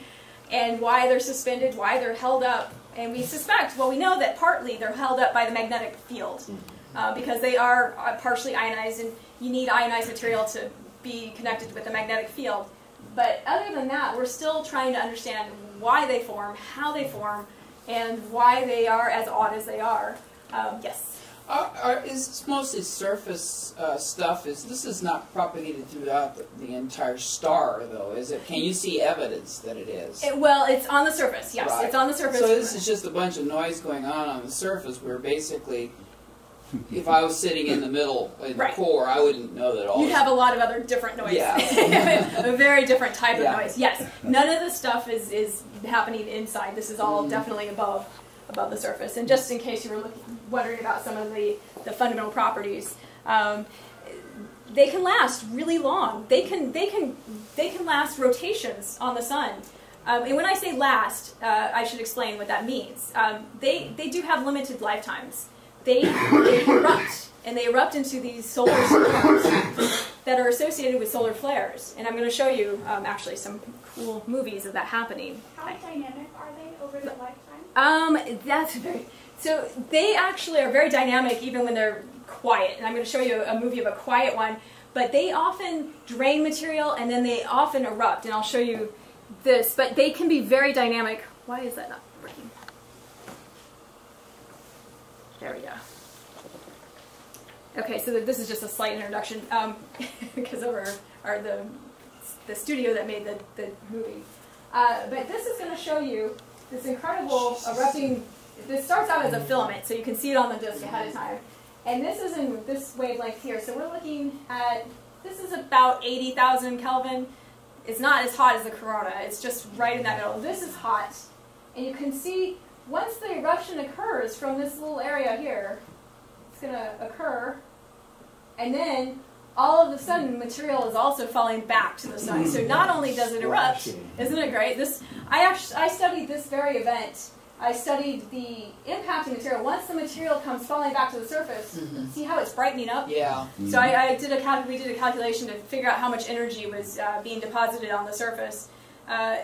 and why they're suspended, why they're held up. And we suspect, well, we know that partly they're held up by the magnetic field uh, because they are uh, partially ionized, and you need ionized material to be connected with the magnetic field. But other than that, we're still trying to understand why they form, how they form, and why they are as odd as they are. Um, yes. Are, are, is this mostly surface uh, stuff? Is this is not propagated throughout the, the entire star, though? Is it? Can you see evidence that it is? It, well, it's on the surface. Yes, Right. it's on the surface. So this is just a bunch of noise going on on the surface. Where basically, if I was sitting in the middle in Right. the core, I wouldn't know that all. You'd have a lot of other different noise. Yeah. a very different type Yeah. of noise. Yes. None of the stuff is, is happening inside. This is all Mhm. definitely above above the surface. And just in case you were looking, wondering about some of the, the fundamental properties, um, they can last really long. They can they can they can last rotations on the sun. Um, and when I say last, uh, I should explain what that means. Um, they they do have limited lifetimes. They, they erupt and they erupt into these solar storms that are associated with solar flares. And I'm going to show you um, actually some cool movies of that happening. How dynamic are they over their lifetime? Um, that's very. So they actually are very dynamic even when they're quiet. And I'm going to show you a movie of a quiet one. But they often drain material and then they often erupt. And I'll show you this. But they can be very dynamic. Why is that not working? There we go. Okay, so this is just a slight introduction um, because of our, our the the studio that made the, the movie. Uh, but this is going to show you this incredible erupting. This starts out as a filament, so you can see it on the disk ahead of time. And this is in this wavelength here. So we're looking at this is about 80,000 Kelvin. It's not as hot as the corona. It's just right in that middle. This is hot, and you can see once the eruption occurs from this little area here, it's going to occur, and then all of a sudden material is also falling back to the sun. So not only does it erupt, isn't it great? This I actually I studied this very event. I studied the impacting material. Once the material comes falling back to the surface, see how it's brightening up? Yeah. So I, I did a cal- we did a calculation to figure out how much energy was uh, being deposited on the surface. Uh,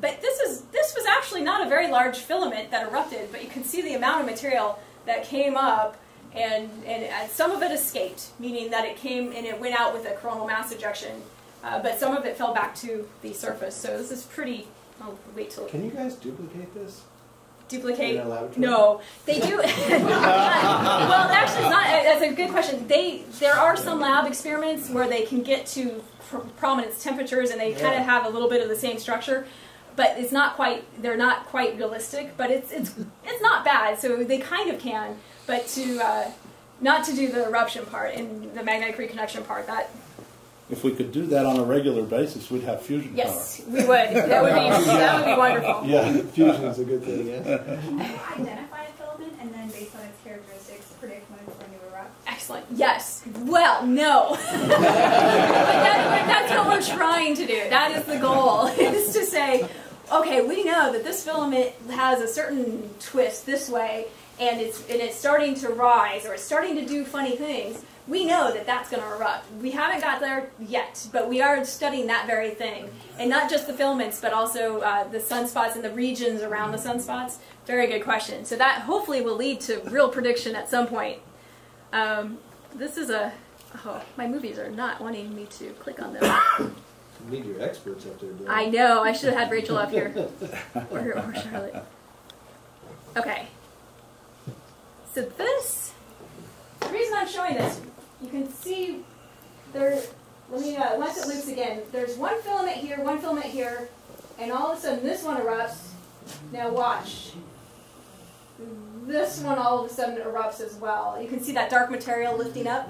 but this is this was actually not a very large filament that erupted, but you can see the amount of material that came up, and and uh, some of it escaped, meaning that it came and it went out with a coronal mass ejection, uh, but some of it fell back to the surface. So this is pretty. I'll wait till Can you guys duplicate this? Duplicate. No, they do. well, actually, not. That's a good question. They there are some lab experiments where they can get to pr- prominence temperatures, and they kind of have a little bit of the same structure. But it's not quite. They're not quite realistic. But it's it's it's not bad. So they kind of can. But to uh, not to do the eruption part and the magnetic reconnection part. That If we could do that on a regular basis, we'd have fusion yes, we would. That would be that would be wonderful. Yeah. Fusion is a good thing, yeah? Can you identify a filament and then, based on its characteristics, predict when it's going to erupt? Excellent. Yes. Well, no. but, that, that's what we're trying to do. That is the goal. Is to say, okay, we know that this filament has a certain twist this way, and it's and it's starting to rise or it's starting to do funny things. We know that that's going to erupt. We haven't got there yet, but we are studying that very thing, and not just the filaments, but also uh, the sunspots and the regions around the sunspots. Very good question. So that hopefully will lead to real prediction at some point. Um, this is a. Oh, my movies are not wanting me to click on them. You Need your experts up there I know. I should have had Rachel up here. Or, or Charlotte. Okay. So this. The reason I'm showing this, you can see there. Let me. Uh, once it loops again, there's one filament here, one filament here, and all of a sudden this one erupts. Now watch. This one all of a sudden erupts as well. You can see that dark material lifting up.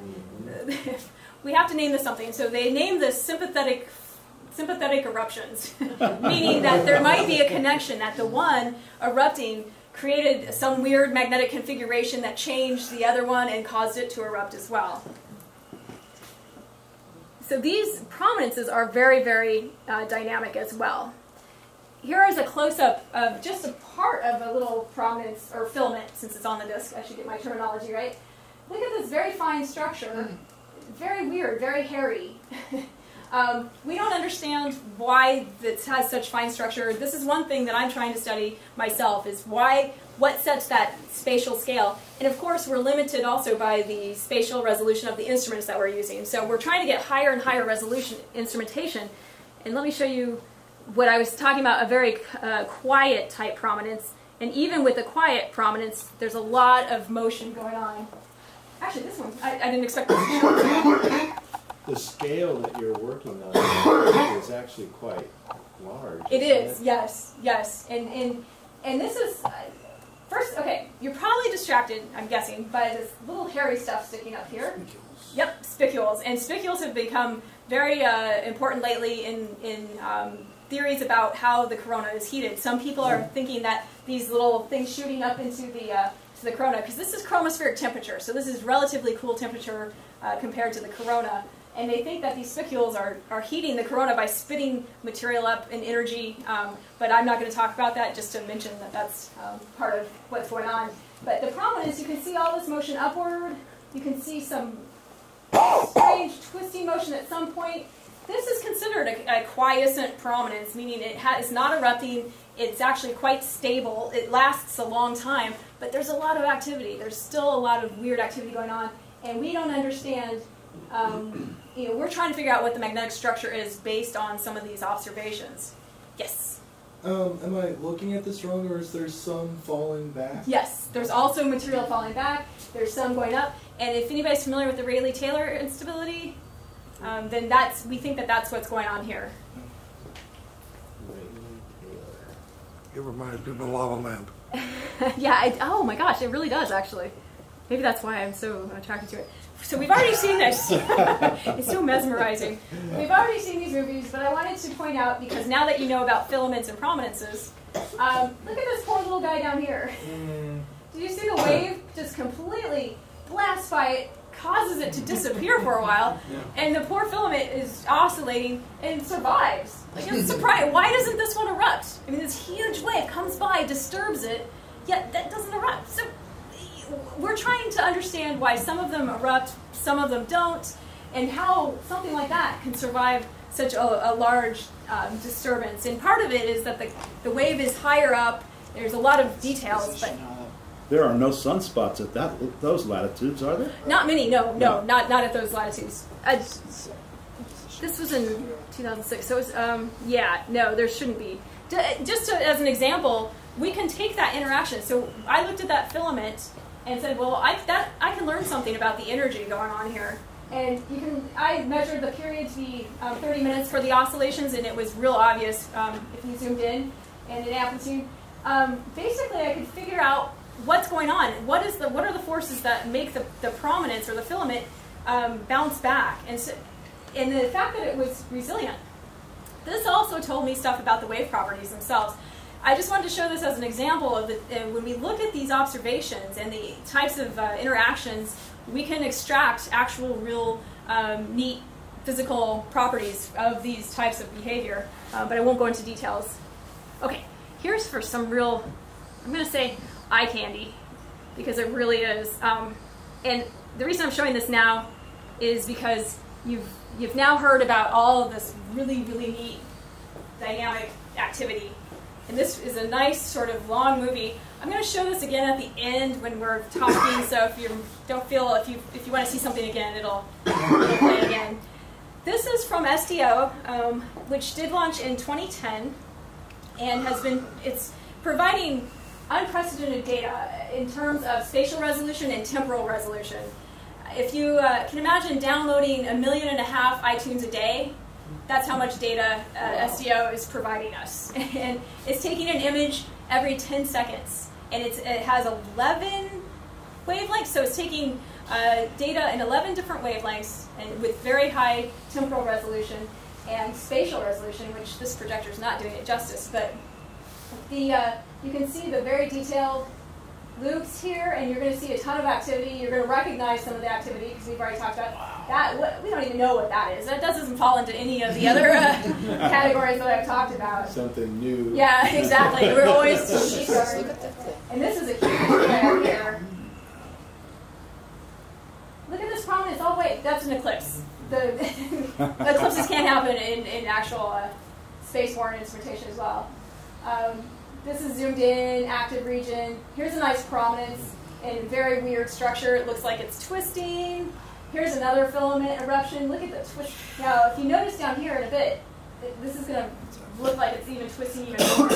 we have to name this something. So they name this sympathetic sympathetic eruptions, meaning that there might be a connection that the one erupting created some weird magnetic configuration that changed the other one and caused it to erupt as well. So these prominences are very, very uh, dynamic as well. Here is a close-up of just a part of a little prominence, or filament, since it's on the disk. I should get my terminology right. Look at this very fine structure. Very weird, very hairy. um, we don't understand why this has such fine structure. This is one thing that I'm trying to study myself, is why, what sets that spatial scale. And of course, we're limited also by the spatial resolution of the instruments that we're using. So we're trying to get higher and higher resolution instrumentation. And let me show you what I was talking about, a very uh, quiet type prominence. And even with a quiet prominence, there's a lot of motion going on. Actually, this one, I, I didn't expect this. The scale that you're working on is actually quite large. It isn't is, yes, yes. And, and, and this is, uh, first, okay, you're probably distracted, I'm guessing, by this little hairy stuff sticking up here. Spicules. Yep, spicules. And spicules have become very uh, important lately in, in um, theories about how the corona is heated. Some people are thinking that these little things shooting up into the, uh, to the corona, because this is chromospheric temperature, so this is relatively cool temperature uh, compared to the corona. And they think that these spicules are, are heating the corona by spitting material up in energy, um, but I'm not going to talk about that, just to mention that that's um, part of what's going on. But the problem is you can see all this motion upward, you can see some strange twisting motion at some point. This is considered a, a quiescent prominence, meaning it is not erupting. It's actually quite stable. It lasts a long time, but there's a lot of activity. There's still a lot of weird activity going on, and we don't understand. Um, you know, we're trying to figure out what the magnetic structure is based on some of these observations. Yes. Um, am I looking at this wrong, or is there some falling back? Yes, there's also material falling back. There's some going up, and if anybody's familiar with the Rayleigh-Taylor instability, um, then that's we think that that's what's going on here. It reminds me of a lava lamp. yeah. I, oh my gosh, it really does actually. Maybe that's why I'm so attracted to it. So we've already seen this. it's so mesmerizing. We've already seen these movies, but I wanted to point out because now that you know about filaments and prominences, um, look at this poor little guy down here. Did you see the wave just completely blasts by it, causes it to disappear for a while, and the poor filament is oscillating and survives. Like I'm surprised. Why doesn't this one erupt? I mean, this huge wave comes by, disturbs it, yet that doesn't erupt. So we're trying to understand why some of them erupt, some of them don't, and how something like that can survive such a, a large um, disturbance. And part of it is that the, the wave is higher up. There's a lot of details, but There are no sunspots at that those latitudes, are there? not many. No, no, not not at those latitudes. Uh, this was in 2006, so it's um, yeah, no, there shouldn't be. Just to, as an example, we can take that interaction. So I looked at that filament and said, well, I, that, I can learn something about the energy going on here. And you can, I measured the period to be um, 30 minutes for the oscillations, and it was real obvious um, if you zoomed in and in amplitude. Um, basically, I could figure out what's going on. What is the, what are the forces that make the, the prominence or the filament um, bounce back? And, so, and the fact that it was resilient. This also told me stuff about the wave properties themselves. I just wanted to show this as an example of the, uh, when we look at these observations and the types of uh, interactions, we can extract actual, real, um, neat physical properties of these types of behavior. Uh, but I won't go into details. Okay, here's for some real, I'm going to say eye candy, because it really is. Um, and the reason I'm showing this now is because you've you've now heard about all of this really, really neat dynamic activity and this is a nice sort of long movie. I'm going to show this again at the end when we're talking. So if you don't feel if you if you want to see something again, it'll, it'll play again. This is from SDO, um, which did launch in 2010, and has been it's providing unprecedented data in terms of spatial resolution and temporal resolution. If you uh, can imagine downloading a million and a half iTunes a day, that's how much data uh, SDO is providing us. and it's taking an image every 10 seconds. And it's, it has 11 wavelengths, so it's taking uh, data in 11 different wavelengths and with very high temporal resolution and spatial resolution, which this projector is not doing it justice. But the, uh, you can see the very detailed loops here, and you're going to see a ton of activity. You're going to recognize some of the activity because we've already talked about that. What, we don't even know what that is. That doesn't fall into any of the other uh, categories that I've talked about. Something new. Yeah, exactly. We're always discovering. And this is a huge flare here. Look at this prominence. Oh wait, that's an eclipse. The eclipses can't happen in, in actual uh, space-borne instrumentation as well. Um, this is zoomed in, active region. Here's a nice prominence and very weird structure. It looks like it's twisting. Here's another filament eruption. Look at the twist. Now, if you notice down here in a bit, this is going to look like it's even twisting even more.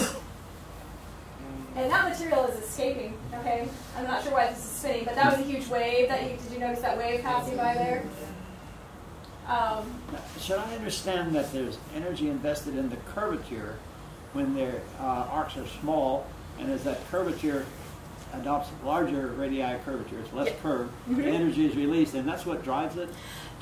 And that material is escaping, okay? I'm not sure why this is spinning, but that was a huge wave. That you, Did you notice that wave passing by there? Um, Should I understand that there's energy invested in the curvature when their uh, arcs are small, and as that curvature adopts larger radii curvature, it's less Yeah. curved, Mhm. the energy is released, and that's what drives it?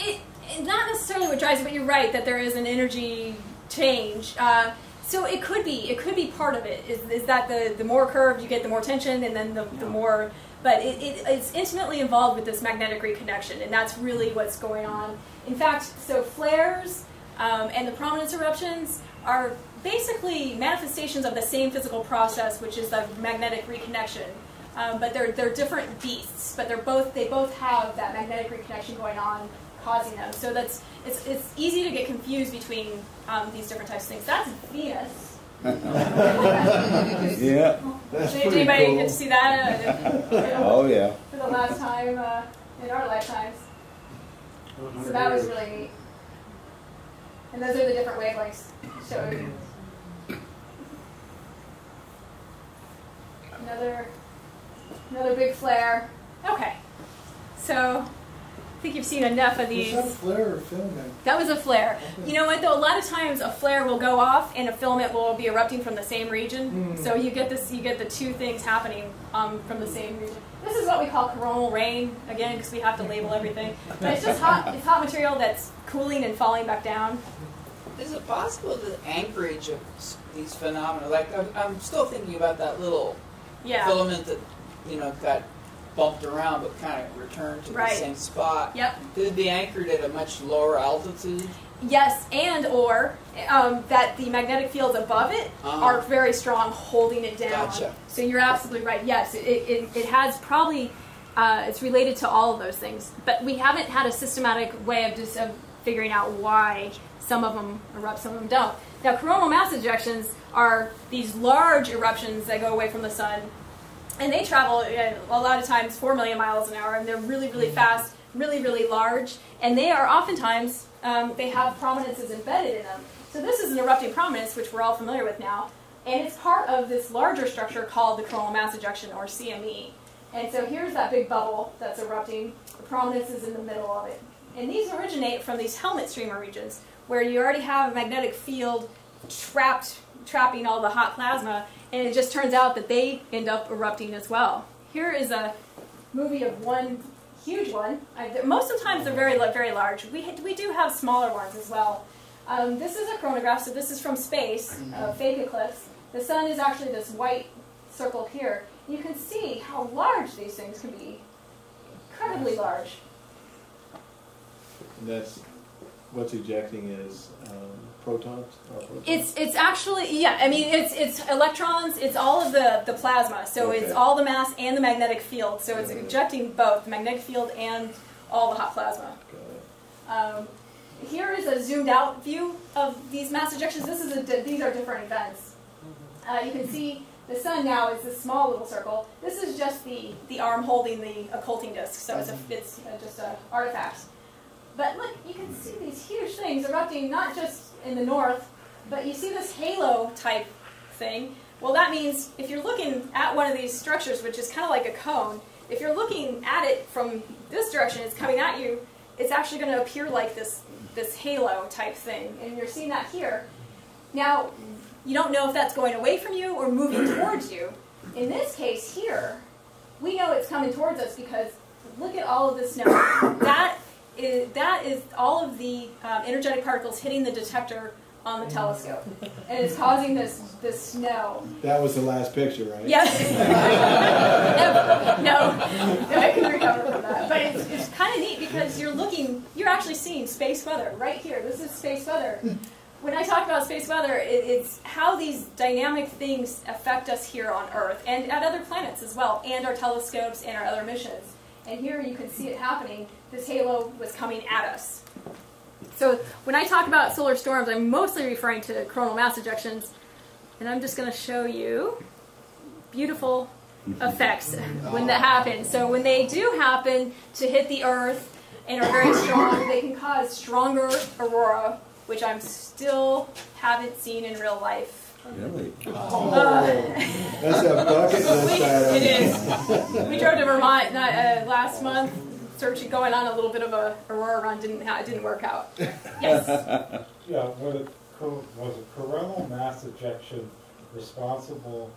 it, not necessarily what drives it, but you're right that there is an energy change. Uh, so it could be, it could be part of it. Is, is that the, the more curved you get, the more tension, and then the, the more. But it, it, it's intimately involved with this magnetic reconnection, and that's really what's going on. In fact, so flares um, and the prominence eruptions are basically manifestations of the same physical process, which is the magnetic reconnection. Um, but they're they're different beasts, but they're both they both have that magnetic reconnection going on, causing them. So that's it's, it's easy to get confused between um, these different types of things. That's Venus. Yeah. That's Did pretty anybody cool. get to see that uh, Oh, yeah. for the last time uh, in our lifetimes? So that was really neat. And those are the different wavelengths showed. Another, another big flare. Okay, so I think you've seen enough of Was these. that flare or filming? That was a flare. You know what though? A lot of times a flare will go off and a filament will be erupting from the same region. Mm. So you get this, you get the two things happening um, from the same region. This is what we call coronal rain again because we have to label everything. But it's just hot. It's hot material that's cooling and falling back down. Is it possible the anchorage of these phenomena? Like I'm, I'm still thinking about that little Yeah. filament that you know got bumped around but kind of returned to Right. the same spot. Yep. Could it be anchored at a much lower altitude? Yes, and or um, that the magnetic fields above it Uh-huh. are very strong, holding it down. Gotcha. So you're absolutely right. Yes, it, it, it has probably uh, it's related to all of those things, but we haven't had a systematic way of just of figuring out why some of them erupt, some of them don't. Now, coronal mass ejections are these large eruptions that go away from the sun, and they travel uh, a lot of times four million miles an hour, and they're really, really fast, really, really large, and they are oftentimes um, they have prominences embedded in them. So this is an erupting prominence, which we're all familiar with now, and it's part of this larger structure called the coronal mass ejection, or CME. And so here's that big bubble that's erupting. The prominence is in the middle of it, and these originate from these helmet streamer regions, where you already have a magnetic field trapped, trapping all the hot plasma, and it just turns out that they end up erupting as well. Here is a movie of one huge one. I, most of the times they're very, very large. We, we do have smaller ones as well. Um, this is a coronagraph, so this is from space, uh, fake eclipse. The sun is actually this white circle here. You can see how large these things can be. Incredibly large. That's, what's ejecting is um, protons? or protons? It's it's actually yeah. I mean it's it's electrons. It's all of the the plasma. So it's all the mass and the magnetic field. So it's ejecting both the magnetic field and all the hot plasma. Um, here is a zoomed out view of these mass ejections. This is a di- these are different events. Uh, you can see the sun now is this small little circle. This is just the the arm holding the occulting disk. So it's a it's uh, just an artifact. But look, you can see these huge things erupting not just in the north, but you see this halo type thing. Well, that means if you're looking at one of these structures, which is kind of like a cone, if you're looking at it from this direction, it's coming at you, it's actually going to appear like this, this halo type thing. And you're seeing that here. Now, you don't know if that's going away from you or moving towards you. In this case here, we know it's coming towards us because look at all of this snow. That that is all of the um, energetic particles hitting the detector on the telescope. And it's causing this, this snow. That was the last picture, right? Yes. no, no, no, I can recover from that. But it's, it's kind of neat because you're looking, you're actually seeing space weather right here. This is space weather. When I talk about space weather, it, it's how these dynamic things affect us here on Earth and at other planets as well, and our telescopes and our other missions. And here you can see it happening. This halo was coming at us. So when I talk about solar storms, I'm mostly referring to coronal mass ejections, and I'm just going to show you beautiful effects when that happens. So when they do happen to hit the Earth and are very strong, they can cause stronger aurora, which I'm still haven't seen in real life. Really? Uh, That's a bucket list we, item. it is. We drove to Vermont not, uh, last month, searching, going on a little bit of a aurora run. Didn't it didn't work out. Yes. Yeah, was it, was a coronal mass ejection responsible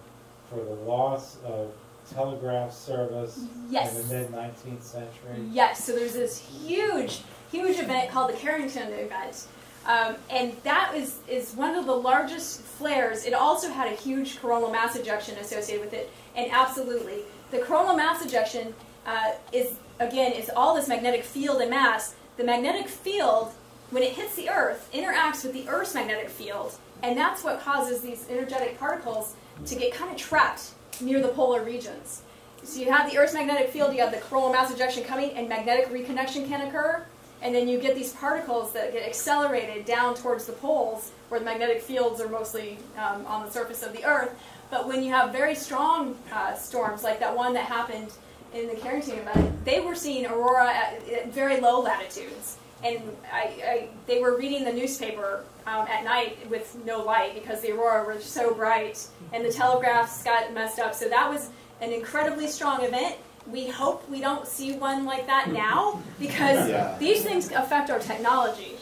for the loss of telegraph service Yes. in the mid 19th century? Yes, so there's this huge, huge event called the Carrington event. Um, and that is, is one of the largest flares. It also had a huge coronal mass ejection associated with it. And absolutely, the coronal mass ejection uh, is, again, is all this magnetic field and mass. The magnetic field, when it hits the Earth, interacts with the Earth's magnetic field. And that's what causes these energetic particles to get kind of trapped near the polar regions. So you have the Earth's magnetic field, you have the coronal mass ejection coming, and magnetic reconnection can occur. And then you get these particles that get accelerated down towards the poles, where the magnetic fields are mostly um, on the surface of the Earth. But when you have very strong uh, storms, like that one that happened in the Carrington event, they were seeing aurora at, at very low latitudes. And I, I, they were reading the newspaper um, at night with no light because the aurora was so bright, and the telegraphs got messed up. So that was an incredibly strong event. We hope we don't see one like that now because Yeah. these things affect our technology.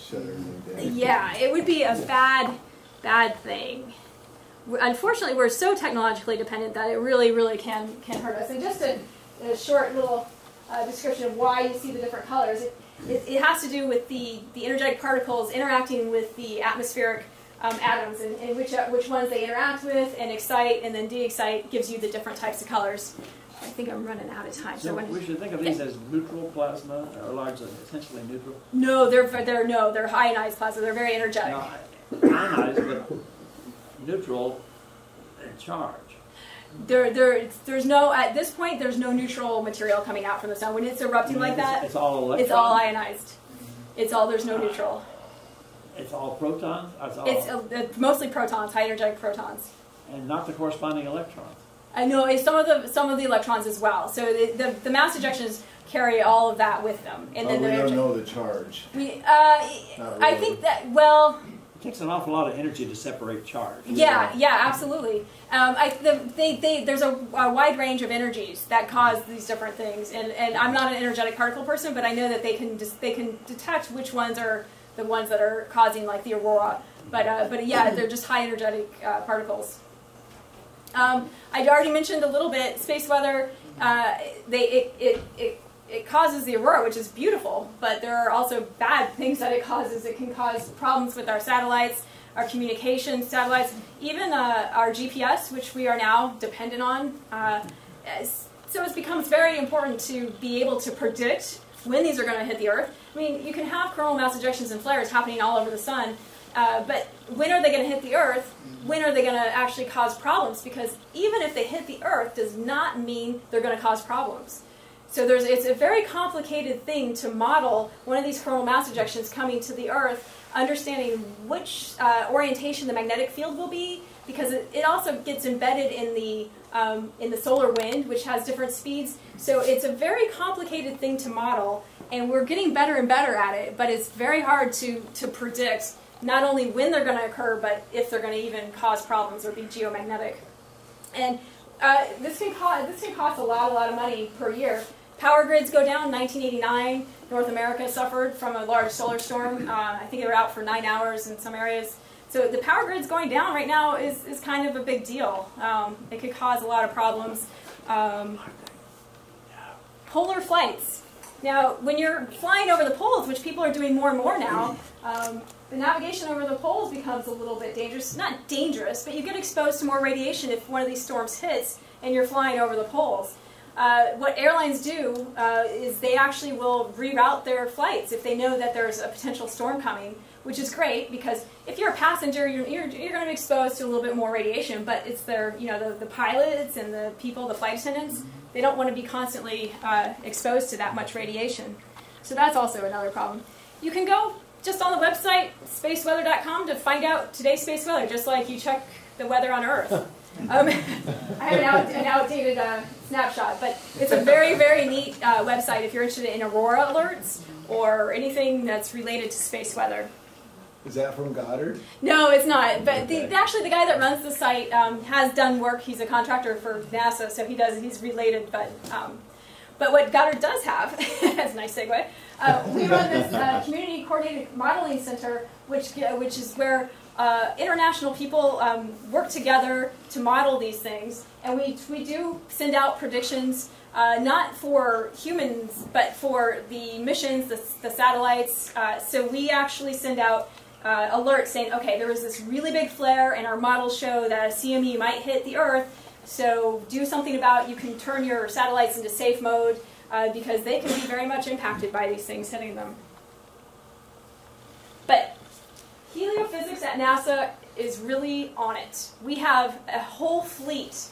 Yeah, it would be a bad, bad thing. Unfortunately, we're so technologically dependent that it really, really can can hurt us. And just a, a short little uh, description of why you see the different colors. It, it, it has to do with the, the energetic particles interacting with the atmospheric um, atoms and, and which, uh, which ones they interact with and excite and then de-excite gives you the different types of colors. I think I'm running out of time. So, So when, we should think of these as neutral plasma, or largely essentially neutral. no, they're they're no, they're ionized plasma. They're very energetic. Now, ionized, but neutral in charge. there, there, there's no at this point. There's no neutral material coming out from the sun when it's erupting like It's- that. It's all electrons. It's all ionized. It's all there's no neutral. It's all protons. It's all, It's uh, it's mostly protons, high energetic protons. and not the corresponding electrons. I know it's some of the some of the electrons as well. So the the, the mass ejections carry all of that with them, and But then we the don't know the charge. we uh, Not I think that well. It takes an awful lot of energy to separate charge. Yeah, yeah, absolutely. Um, I, the, they, they, there's a, a wide range of energies that cause these different things, and, and I'm not an energetic particle person, but I know that they can just, they can detect which ones are the ones that are causing like the aurora. But uh, but yeah, they're just high energetic uh, particles. Um, I already mentioned a little bit space weather. Uh, they it, it, it it causes the aurora, which is beautiful, but there are also bad things that it causes. It can cause problems with our satellites, our communication satellites, even uh, our GPS, which we are now dependent on. Uh, so it becomes very important to be able to predict when these are going to hit the Earth. I mean, you can have coronal mass ejections and flares happening all over the sun, uh, but when are they going to hit the Earth? When are they going to actually cause problems? Because even if they hit the Earth, does not mean they're going to cause problems. So there's, it's a very complicated thing to model one of these coronal mass ejections coming to the Earth, understanding which uh, orientation the magnetic field will be, because it, it also gets embedded in the um, in the solar wind, which has different speeds. So it's a very complicated thing to model, and we're getting better and better at it. But it's very hard to to predict not only when they're going to occur, but if they're going to even cause problems or be geomagnetic. And uh, this can cost this can cost a lot, a lot of money per year. Power grids go down. 1989, North America suffered from a large solar storm. Uh, I think they were out for nine hours in some areas. So the power grids going down right now is, is kind of a big deal. Um, it could cause a lot of problems. Um, polar flights. Now, when you're flying over the poles, which people are doing more and more now, um, the navigation over the poles becomes a little bit dangerous. Not dangerous, but you get exposed to more radiation if one of these storms hits and you're flying over the poles. Uh, what airlines do uh, is they actually will reroute their flights if they know that there's a potential storm coming, which is great because if you're a passenger, you're, you're, you're going to be exposed to a little bit more radiation, but it's their, you know, the, the pilots and the people, the flight attendants, they don't want to be constantly uh, exposed to that much radiation. So that's also another problem. You can go just on the website, spaceweather.com, to find out today's space weather, just like you check the weather on Earth. Um, I have an, out, an outdated uh, snapshot, but it's a very, very neat uh, website if you're interested in aurora alerts or anything that's related to space weather. Is that from Goddard? No, it's not. But the, actually, the guy that runs the site um, has done work. He's a contractor for NASA, so he does. He's related, but um, but what Goddard does have, as a nice segue. Uh, we run this uh, community coordinated modeling center, which uh, which is where uh, international people um, work together to model these things, and we we do send out predictions. Uh, not for humans, but for the missions, the, the satellites. Uh, so we actually send out uh, alert saying, okay, there was this really big flare, and our models show that a CME might hit the Earth. So do something about. You can turn your satellites into safe mode uh, because they can be very much impacted by these things hitting them. But heliophysics at NASA is really on it. We have a whole fleet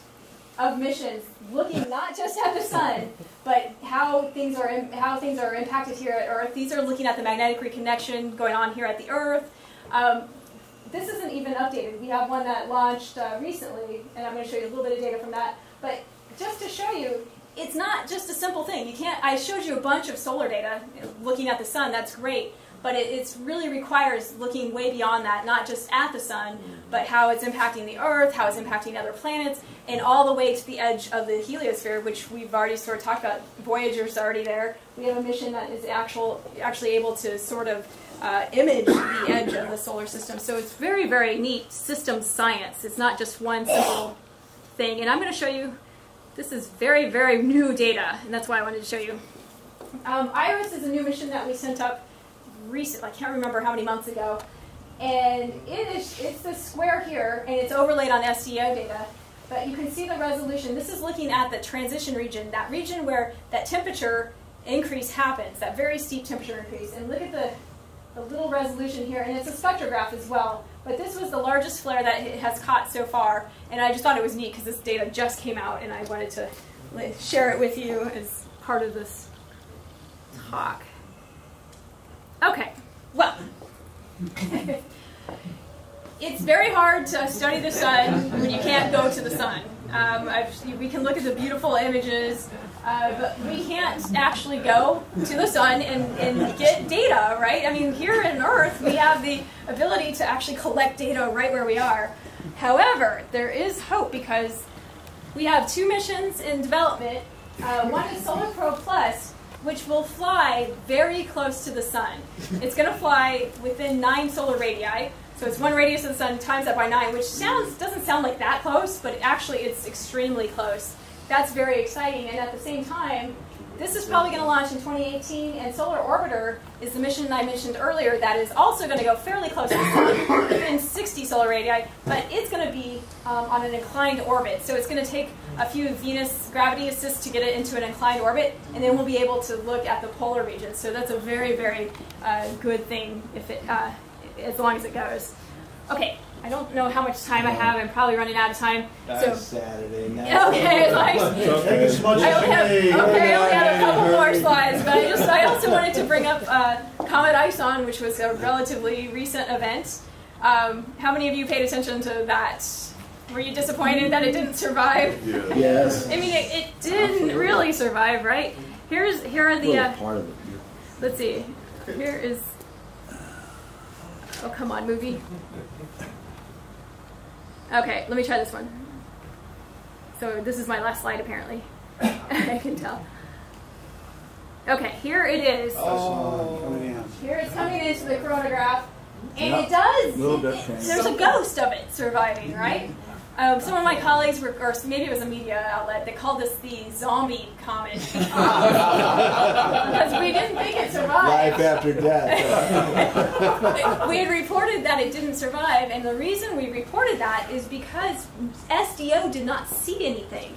of missions looking not just at the sun, but how things are how things are impacted here at Earth. These are looking at the magnetic reconnection going on here at the Earth. Um, this isn't even updated. We have one that launched uh, recently, and I'm going to show you a little bit of data from that. But just to show you, it's not just a simple thing. You can't. I showed you a bunch of solar data looking at the sun. That's great, but it it's really requires looking way beyond that, not just at the sun, but how it's impacting the Earth, how it's impacting other planets, and all the way to the edge of the heliosphere, which we've already sort of talked about. Voyager's already there. We have a mission that is actual actually able to sort of uh, image the edge of the solar system. So it's very, very neat system science. It's not just one simple thing. And I'm going to show you, this is very, very new data, and that's why I wanted to show you. Um, IRIS is a new mission that we sent up recently, I can't remember how many months ago. And it is, it's this square here, and it's overlaid on SDO data. But you can see the resolution. This is looking at the transition region, that region where that temperature increase happens, that very steep temperature increase. And look at the the little resolution here, and it's a spectrograph as well. But this was the largest flare that it has caught so far, and I just thought it was neat because this data just came out, and I wanted to share it with you as part of this talk. Okay, well, it's very hard to study the sun when you can't go to the sun. Um, we can look at the beautiful images, uh, but we can't actually go to the sun and, and get data, right? I mean, here on Earth, we have the ability to actually collect data right where we are. However, there is hope because we have two missions in development. Uh, one is Solar Probe Plus, which will fly very close to the sun. It's going to fly within nine solar radii. So it's one radius of the sun times that by nine, which sounds doesn't sound like that close, but actually it's extremely close. That's very exciting. And at the same time, this is probably going to launch in 2018, and Solar Orbiter is the mission I mentioned earlier that is also going to go fairly close to the sun, within 60 solar radii, but it's going to be um, on an inclined orbit. So it's going to take a few Venus gravity assists to get it into an inclined orbit, and then we'll be able to look at the polar regions. So that's a very, very uh, good thing if it, uh, as long as it goes. Okay, I don't know how much time I have. I'm probably running out of time. That's so Saturday night. Okay, like, Take as much I only you have, need. okay, I only have a couple more slides, but I just I also wanted to bring up uh, Comet ISON, which was a relatively recent event. Um, how many of you paid attention to that? Were you disappointed that it didn't survive? Yes. I mean, it, it didn't really survive, right? Here's here are the. Uh, part of it. let's see. Here is. Oh come on, movie. Okay, let me try this one. So this is my last slide, apparently. I can tell. Okay, here it is. Oh, coming in. Oh. Here it's coming into the coronagraph, and Yep. it does. Little bit it- there's a ghost of it surviving, right? Um, some of my colleagues, were, or maybe it was a media outlet, they called this the zombie comet because we didn't think it survived. Life after death. we had reported that it didn't survive, and the reason we reported that is because SDO did not see anything.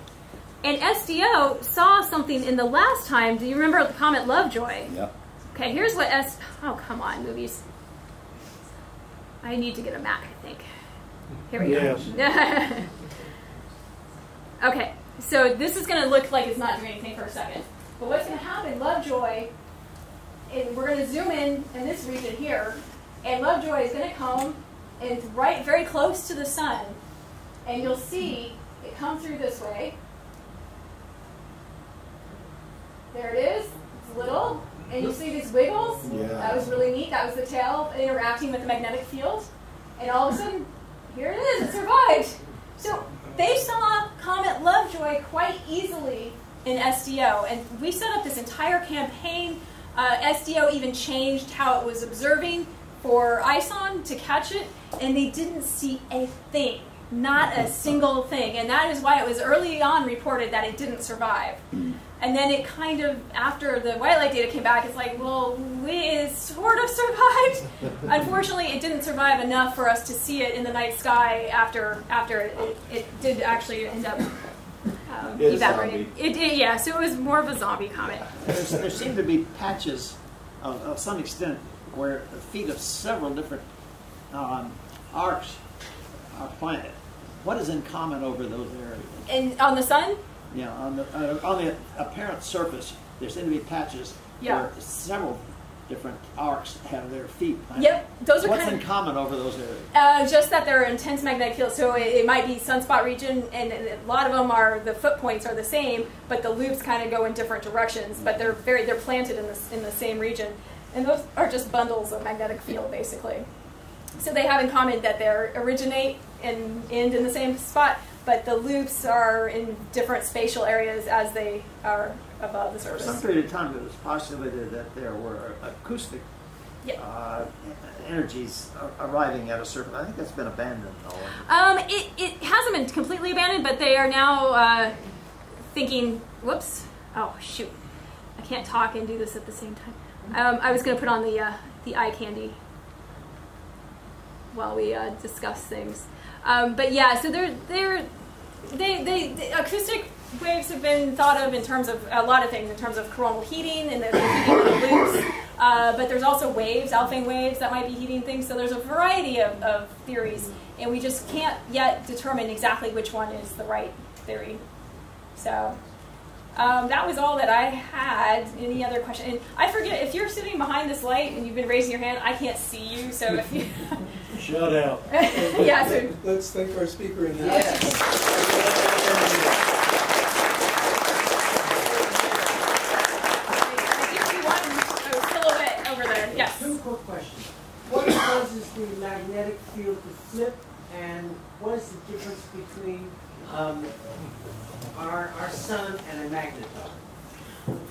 And SDO saw something in the last time. Do you remember the comet Lovejoy? Yep. Okay, here's what S. Oh, come on, movies. I need to get a Mac, I think. Here we go. okay, so this is going to look like it's not doing anything for a second. But what's going to happen, Lovejoy, and we're going to zoom in in this region here, and Lovejoy is going to come and right very close to the sun, and you'll see it come through this way. There it is. It's little, and you'll see these wiggles. Yeah. That was really neat. That was the tail interacting with the magnetic field, and all of a sudden, here it is. It survived. So they saw Comet Lovejoy quite easily in SDO, and we set up this entire campaign. Uh, SDO even changed how it was observing for ISON to catch it, and they didn't see a thing, not a single thing, and that is why it was early on reported that it didn't survive. And then it kind of, after the white light data came back, it's like, well, we sort of survived. Unfortunately, it didn't survive enough for us to see it in the night sky after after it, it did actually end up um, evaporating. It did, yeah. So it was more of a zombie comet. There's, there seem to be patches of, of some extent where the feet of several different um, arcs are planted. what is in common over those areas? And on the sun, Yeah, on the, uh, on the apparent surface, there seem to be patches Yeah. where several different arcs have their feet. planted. Yep, those are What's kind in of- common over those areas? Uh, just that they're intense magnetic fields, so it, it might be sunspot region, and a lot of them are the foot points are the same, but the loops kind of go in different directions. But they're very they're planted in the in the same region, and those are just bundles of magnetic field basically. So they have in common that they originate and end in the same spot, but the loops are in different spatial areas as they are above the For surface. some period of time, it was postulated that there were acoustic Yeah. uh, energies arriving at a surface. I think that's been abandoned. Though. Um, it, it hasn't been completely abandoned, but they are now uh, thinking, whoops, oh shoot, I can't talk and do this at the same time. Um, I was going to put on the, uh, the eye candy while we uh, discuss things. Um, but yeah, so they're, they're, they, they, the acoustic waves have been thought of in terms of a lot of things, in terms of coronal heating and the, the heating of the loops. Uh, but there's also waves, Alfvén waves, that might be heating things. So there's a variety of, of theories, and we just can't yet determine exactly which one is the right theory. So um, that was all that I had. Any other question? And I forget if you're sitting behind this light and you've been raising your hand, I can't see you. So if you, Shut out. yeah, so Let's thank our speaker in that. Yes. I do see one oh, still a little bit over there. Yes. Two quick questions. What causes the magnetic field to flip, and what is the difference between um, our, our sun and a magnetron?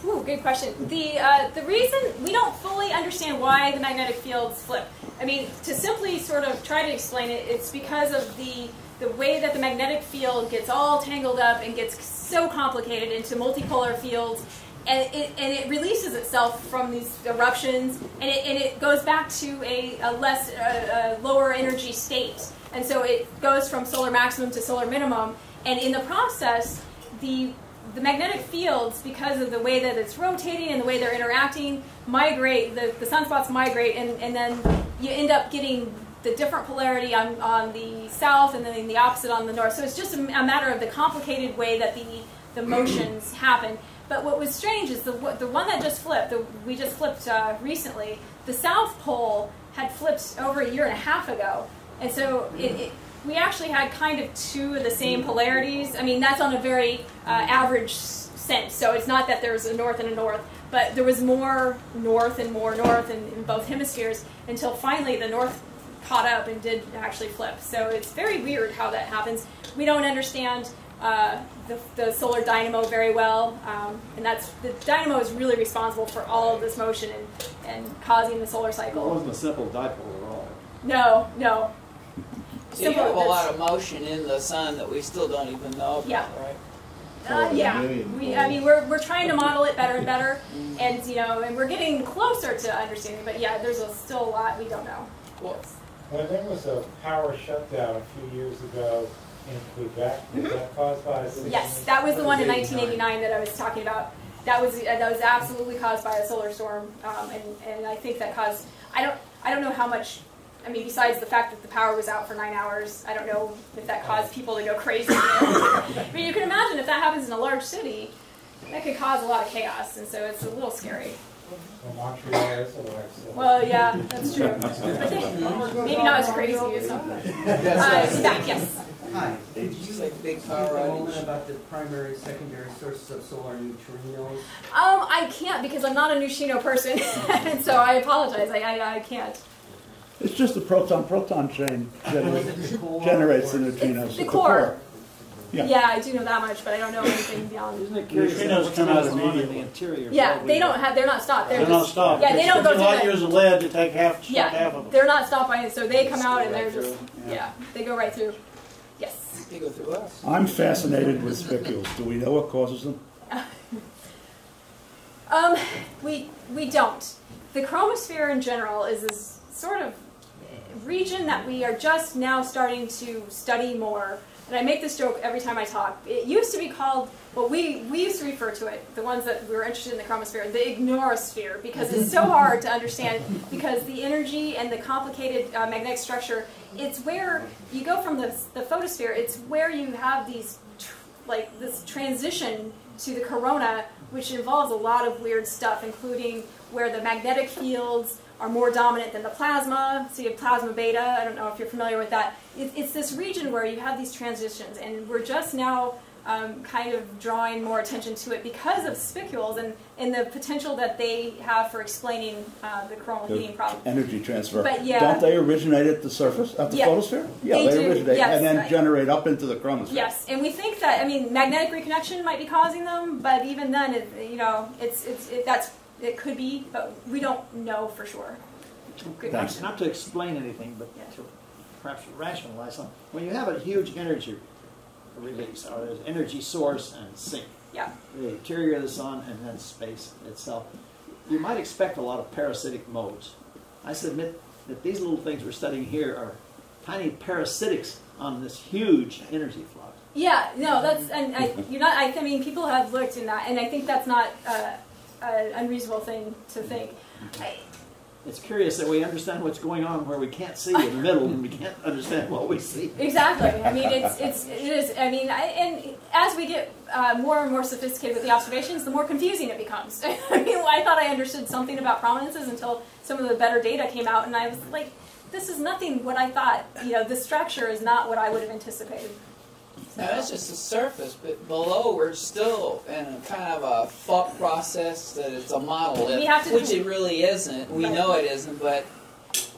Ooh, good question. The uh, the reason we don't fully understand why the magnetic fields flip. I mean, to simply sort of try to explain it, it's because of the the way that the magnetic field gets all tangled up and gets so complicated into multipolar fields, and it and it releases itself from these eruptions, and it and it goes back to a, a less uh, a lower energy state, and so it goes from solar maximum to solar minimum, and in the process, the the magnetic fields, because of the way that it's rotating and the way they're interacting, migrate, the, the sunspots migrate, and, and then you end up getting the different polarity on, on the south and then the opposite on the north. So it's just a, a matter of the complicated way that the, the motions happen. But what was strange is the, the one that just flipped, the, we just flipped uh, recently, the south pole had flipped over a year and a half ago. And so it, it we actually had kind of two of the same polarities. I mean, that's on a very uh, average sense. So it's not that there's a north and a north, but there was more north and more north in, in both hemispheres until finally the north caught up and did actually flip. So it's very weird how that happens. We don't understand uh, the, the solar dynamo very well, um, and that's the dynamo is really responsible for all of this motion and, and causing the solar cycle. It wasn't a simple dipole at all. No, no. So you have a lot of motion in the sun that we still don't even know about, Yeah. right? Uh, yeah, we, I mean, we're, we're trying to model it better and better, Mm. and you know, and we're getting closer to understanding. But yeah, there's a, still a lot we don't know. Well, When there was a power shutdown a few years ago in Quebec, was that caused by a signal? Yes, that was the one in 1989. 1989 that I was talking about. That was uh, that was absolutely caused by a solar storm, um, and and I think that caused. I don't I don't know how much. I mean, besides the fact that the power was out for nine hours, I don't know if that caused people to go crazy. I mean, you can imagine if that happens in a large city, that could cause a lot of chaos, and so it's a little scary. Well, Montreal is a large city. Well, yeah, that's true. But they- maybe not as crazy as something. Uh, back, yes. Hi. Could It's you like big power a moment outage. about the primary and secondary sources of solar neutrinos? Um, I can't because I'm not a neutrino person, and so I apologize. I, I, I can't. It's just the proton-proton chain Was generates, the generates the neutrinos. It's the It's core. Yeah. Yeah. I do know that much, but I don't know anything beyond. Isn't it curious that Neutrinos come out going in immediately. the interior? Yeah, they don't have. They're not stopped. They're, They're just, not stopped. Yeah, they don't go Fifty light through years that. of lead to take half, stop half Yeah, of them. they're not stopped by it, so they come out and they're right just. Yeah. yeah. they go right through. Yes. They go through us. I'm fascinated with spicules. Do we know what causes them? Um, we we don't. The chromosphere in general is this sort of region that we are just now starting to study more. and I make this joke every time I talk. It used to be called, well, we, we used to refer to it, the ones that we were interested in the chromosphere, the ignorosphere, because it's so hard to understand, because the energy and the complicated uh, magnetic structure, it's where you go from the, the photosphere, it's where you have these, like, this transition to the corona, which involves a lot of weird stuff, including where the magnetic fields are more dominant than the plasma. So you have plasma beta. I don't know if you're familiar with that. It, it's this region where you have these transitions, and we're just now um, kind of drawing more attention to it because of spicules and, and the potential that they have for explaining uh, the coronal The heating problem. Energy transfer. But yeah. Don't they originate at the surface, at the Yeah. photosphere? Yeah, They they, do, originate yes, and then right. generate up into the chromosphere. Yes, and we think that I mean magnetic reconnection might be causing them, but even then, it, you know, it's it's it, that's it could be, but we don't know for sure. Good Not, question. not to explain anything, but to perhaps rationalize something. When you have a huge energy release, or there's energy source and sink, Yeah. the interior of the sun and then space itself, you might expect a lot of parasitic modes. I submit that these little things we're studying here are tiny parasitics on this huge energy flux. Yeah, no, that's and I, you're not. I, I mean, people have looked in that, and I think that's not uh, an unreasonable thing to think. I, It's curious that we understand what's going on where we can't see in the middle and we can't understand what we see. Exactly. I mean, it's it's it is. I mean, I, and as we get uh, more and more sophisticated with the observations, the more confusing it becomes. I mean, I thought I understood something about prominences until some of the better data came out, and I was like, this is nothing what I thought. You know, the structure is not what I would have anticipated. Now, that's just the surface, but below we're still in a kind of a thought process that it's a monolith, We have to- which it really isn't. We know it isn't, but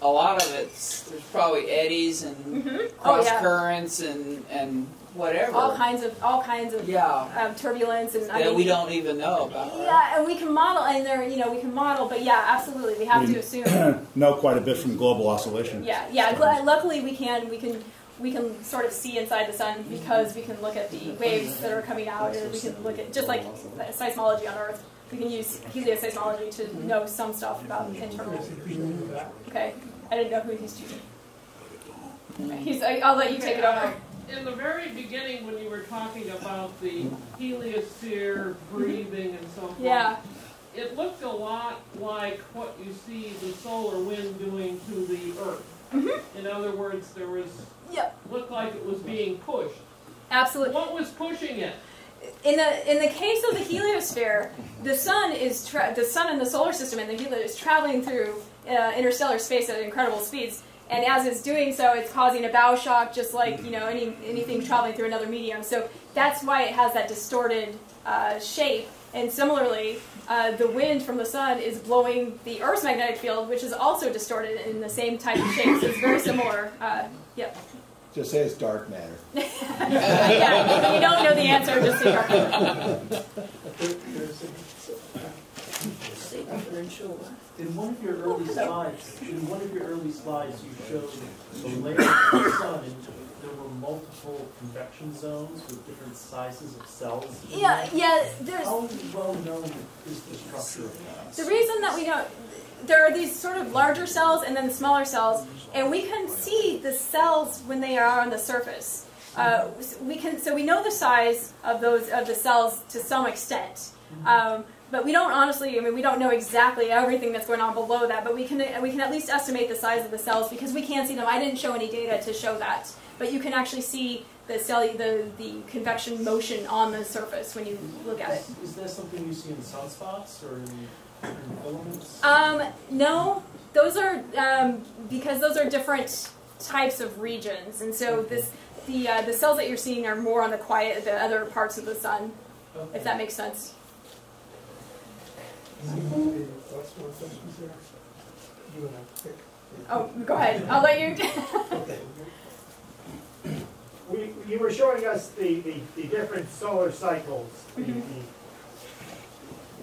a lot of it's there's probably eddies and Oh, cross yeah. currents and and whatever All kinds of all kinds of Yeah. um, turbulence and I mean, we don't even know about. right? Yeah, and we can model, and there, you know, we can model, but yeah, absolutely, we have We to assume. know quite a bit from global oscillation. Yeah, yeah. gl- Luckily, we can we can we can sort of see inside the sun because we can look at the waves that are coming out, and we can look at just like seismology on Earth. We can use helioseismology to know some stuff about the internal. Okay, I didn't know who he's choosing. He's. I'll let you take it over. In the very beginning, when you were talking about the heliosphere breathing and so forth, Yeah. it looked a lot like what you see the solar wind doing to the Earth. Mm-hmm. In other words, there was Yep. looked like it was being pushed. Absolutely. What was pushing it? in the in the case of the heliosphere, the sun is tra- the sun in the solar system and the helio is traveling through uh, interstellar space at incredible speeds. And as it's doing so, it's causing a bow shock, just like you know any anything traveling through another medium. So that's why it has that distorted uh, shape. And similarly, uh, the wind from the sun is blowing the Earth's magnetic field, which is also distorted in the same type of shape. So it's very similar. Uh, yep. Just say it's dark matter. yeah, if you don't know the answer, just say dark. matter. In one of your early slides, in one of your early slides, you showed the layer of the sun, and there were multiple convection zones with different sizes of cells. Yeah, yeah, there's- How well known is the structure of that? The reason that we don't, there are these sort of larger cells and then smaller cells, and we can see the cells when they are on the surface. Uh, we can, so we know the size of those of the cells to some extent, um, but we don't honestly. I mean, we don't know exactly everything that's going on below that, but we can we can at least estimate the size of the cells because we can't see them. I didn't show any data to show that, but you can actually see the cell the the convection motion on the surface when you look at it. Is there something you see in sunspots or in? Um, no, those are um, because those are different types of regions, and so this the uh, the cells that you're seeing are more on the quiet, the other parts of the sun, if that makes sense. Any Lots more questions there? You and I pick. Oh, go ahead. I'll let you. okay. We, you were showing us the, the, the different solar cycles. The- Mhm. the-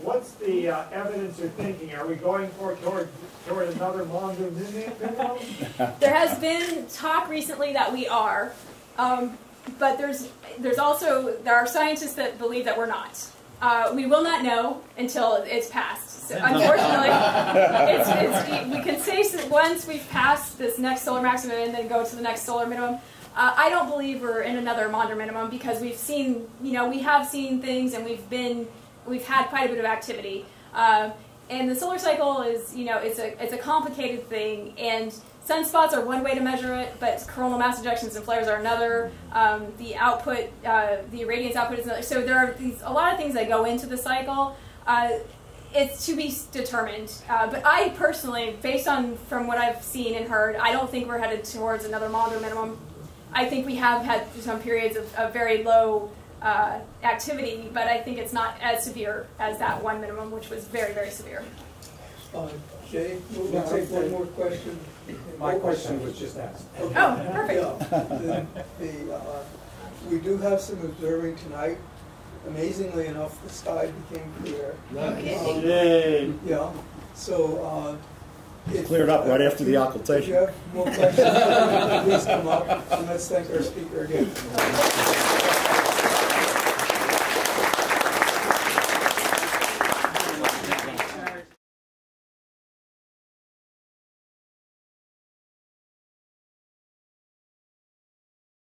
What's the uh, evidence or thinking? Are we going for, toward, toward another Maunder minimum? there has been talk recently that we are, um, but there's there's also there are scientists that believe that we're not. Uh, we will not know until it's passed. So unfortunately, it's, it's, we can say s- once we've passed this next solar maximum and then go to the next solar minimum. Uh, I don't believe we're in another Maunder minimum because we've seen, you know, we have seen things and we've been, we've had quite a bit of activity. Uh, and the solar cycle is, you know, it's a it's a complicated thing, and sunspots are one way to measure it, but coronal mass ejections and flares are another. Um, the output, uh, the irradiance output is another. So there are these a lot of things that go into the cycle. Uh, it's to be determined. Uh, but I personally, based on from what I've seen and heard, I don't think we're headed towards another Maunder minimum. I think we have had some periods of, of very low uh, activity, but I think it's not as severe as that one minimum, which was very, very severe. Uh, Jay, we'll take one more question. My question was just asked. Oh, perfect. Yeah. The, the, uh, we do have some observing tonight. Amazingly enough, the sky became clear. Nice. Um, Yay. Yeah, so, uh. if- Cleared up right after the If you occultation. have more questions, please come up, and let's thank our speaker again.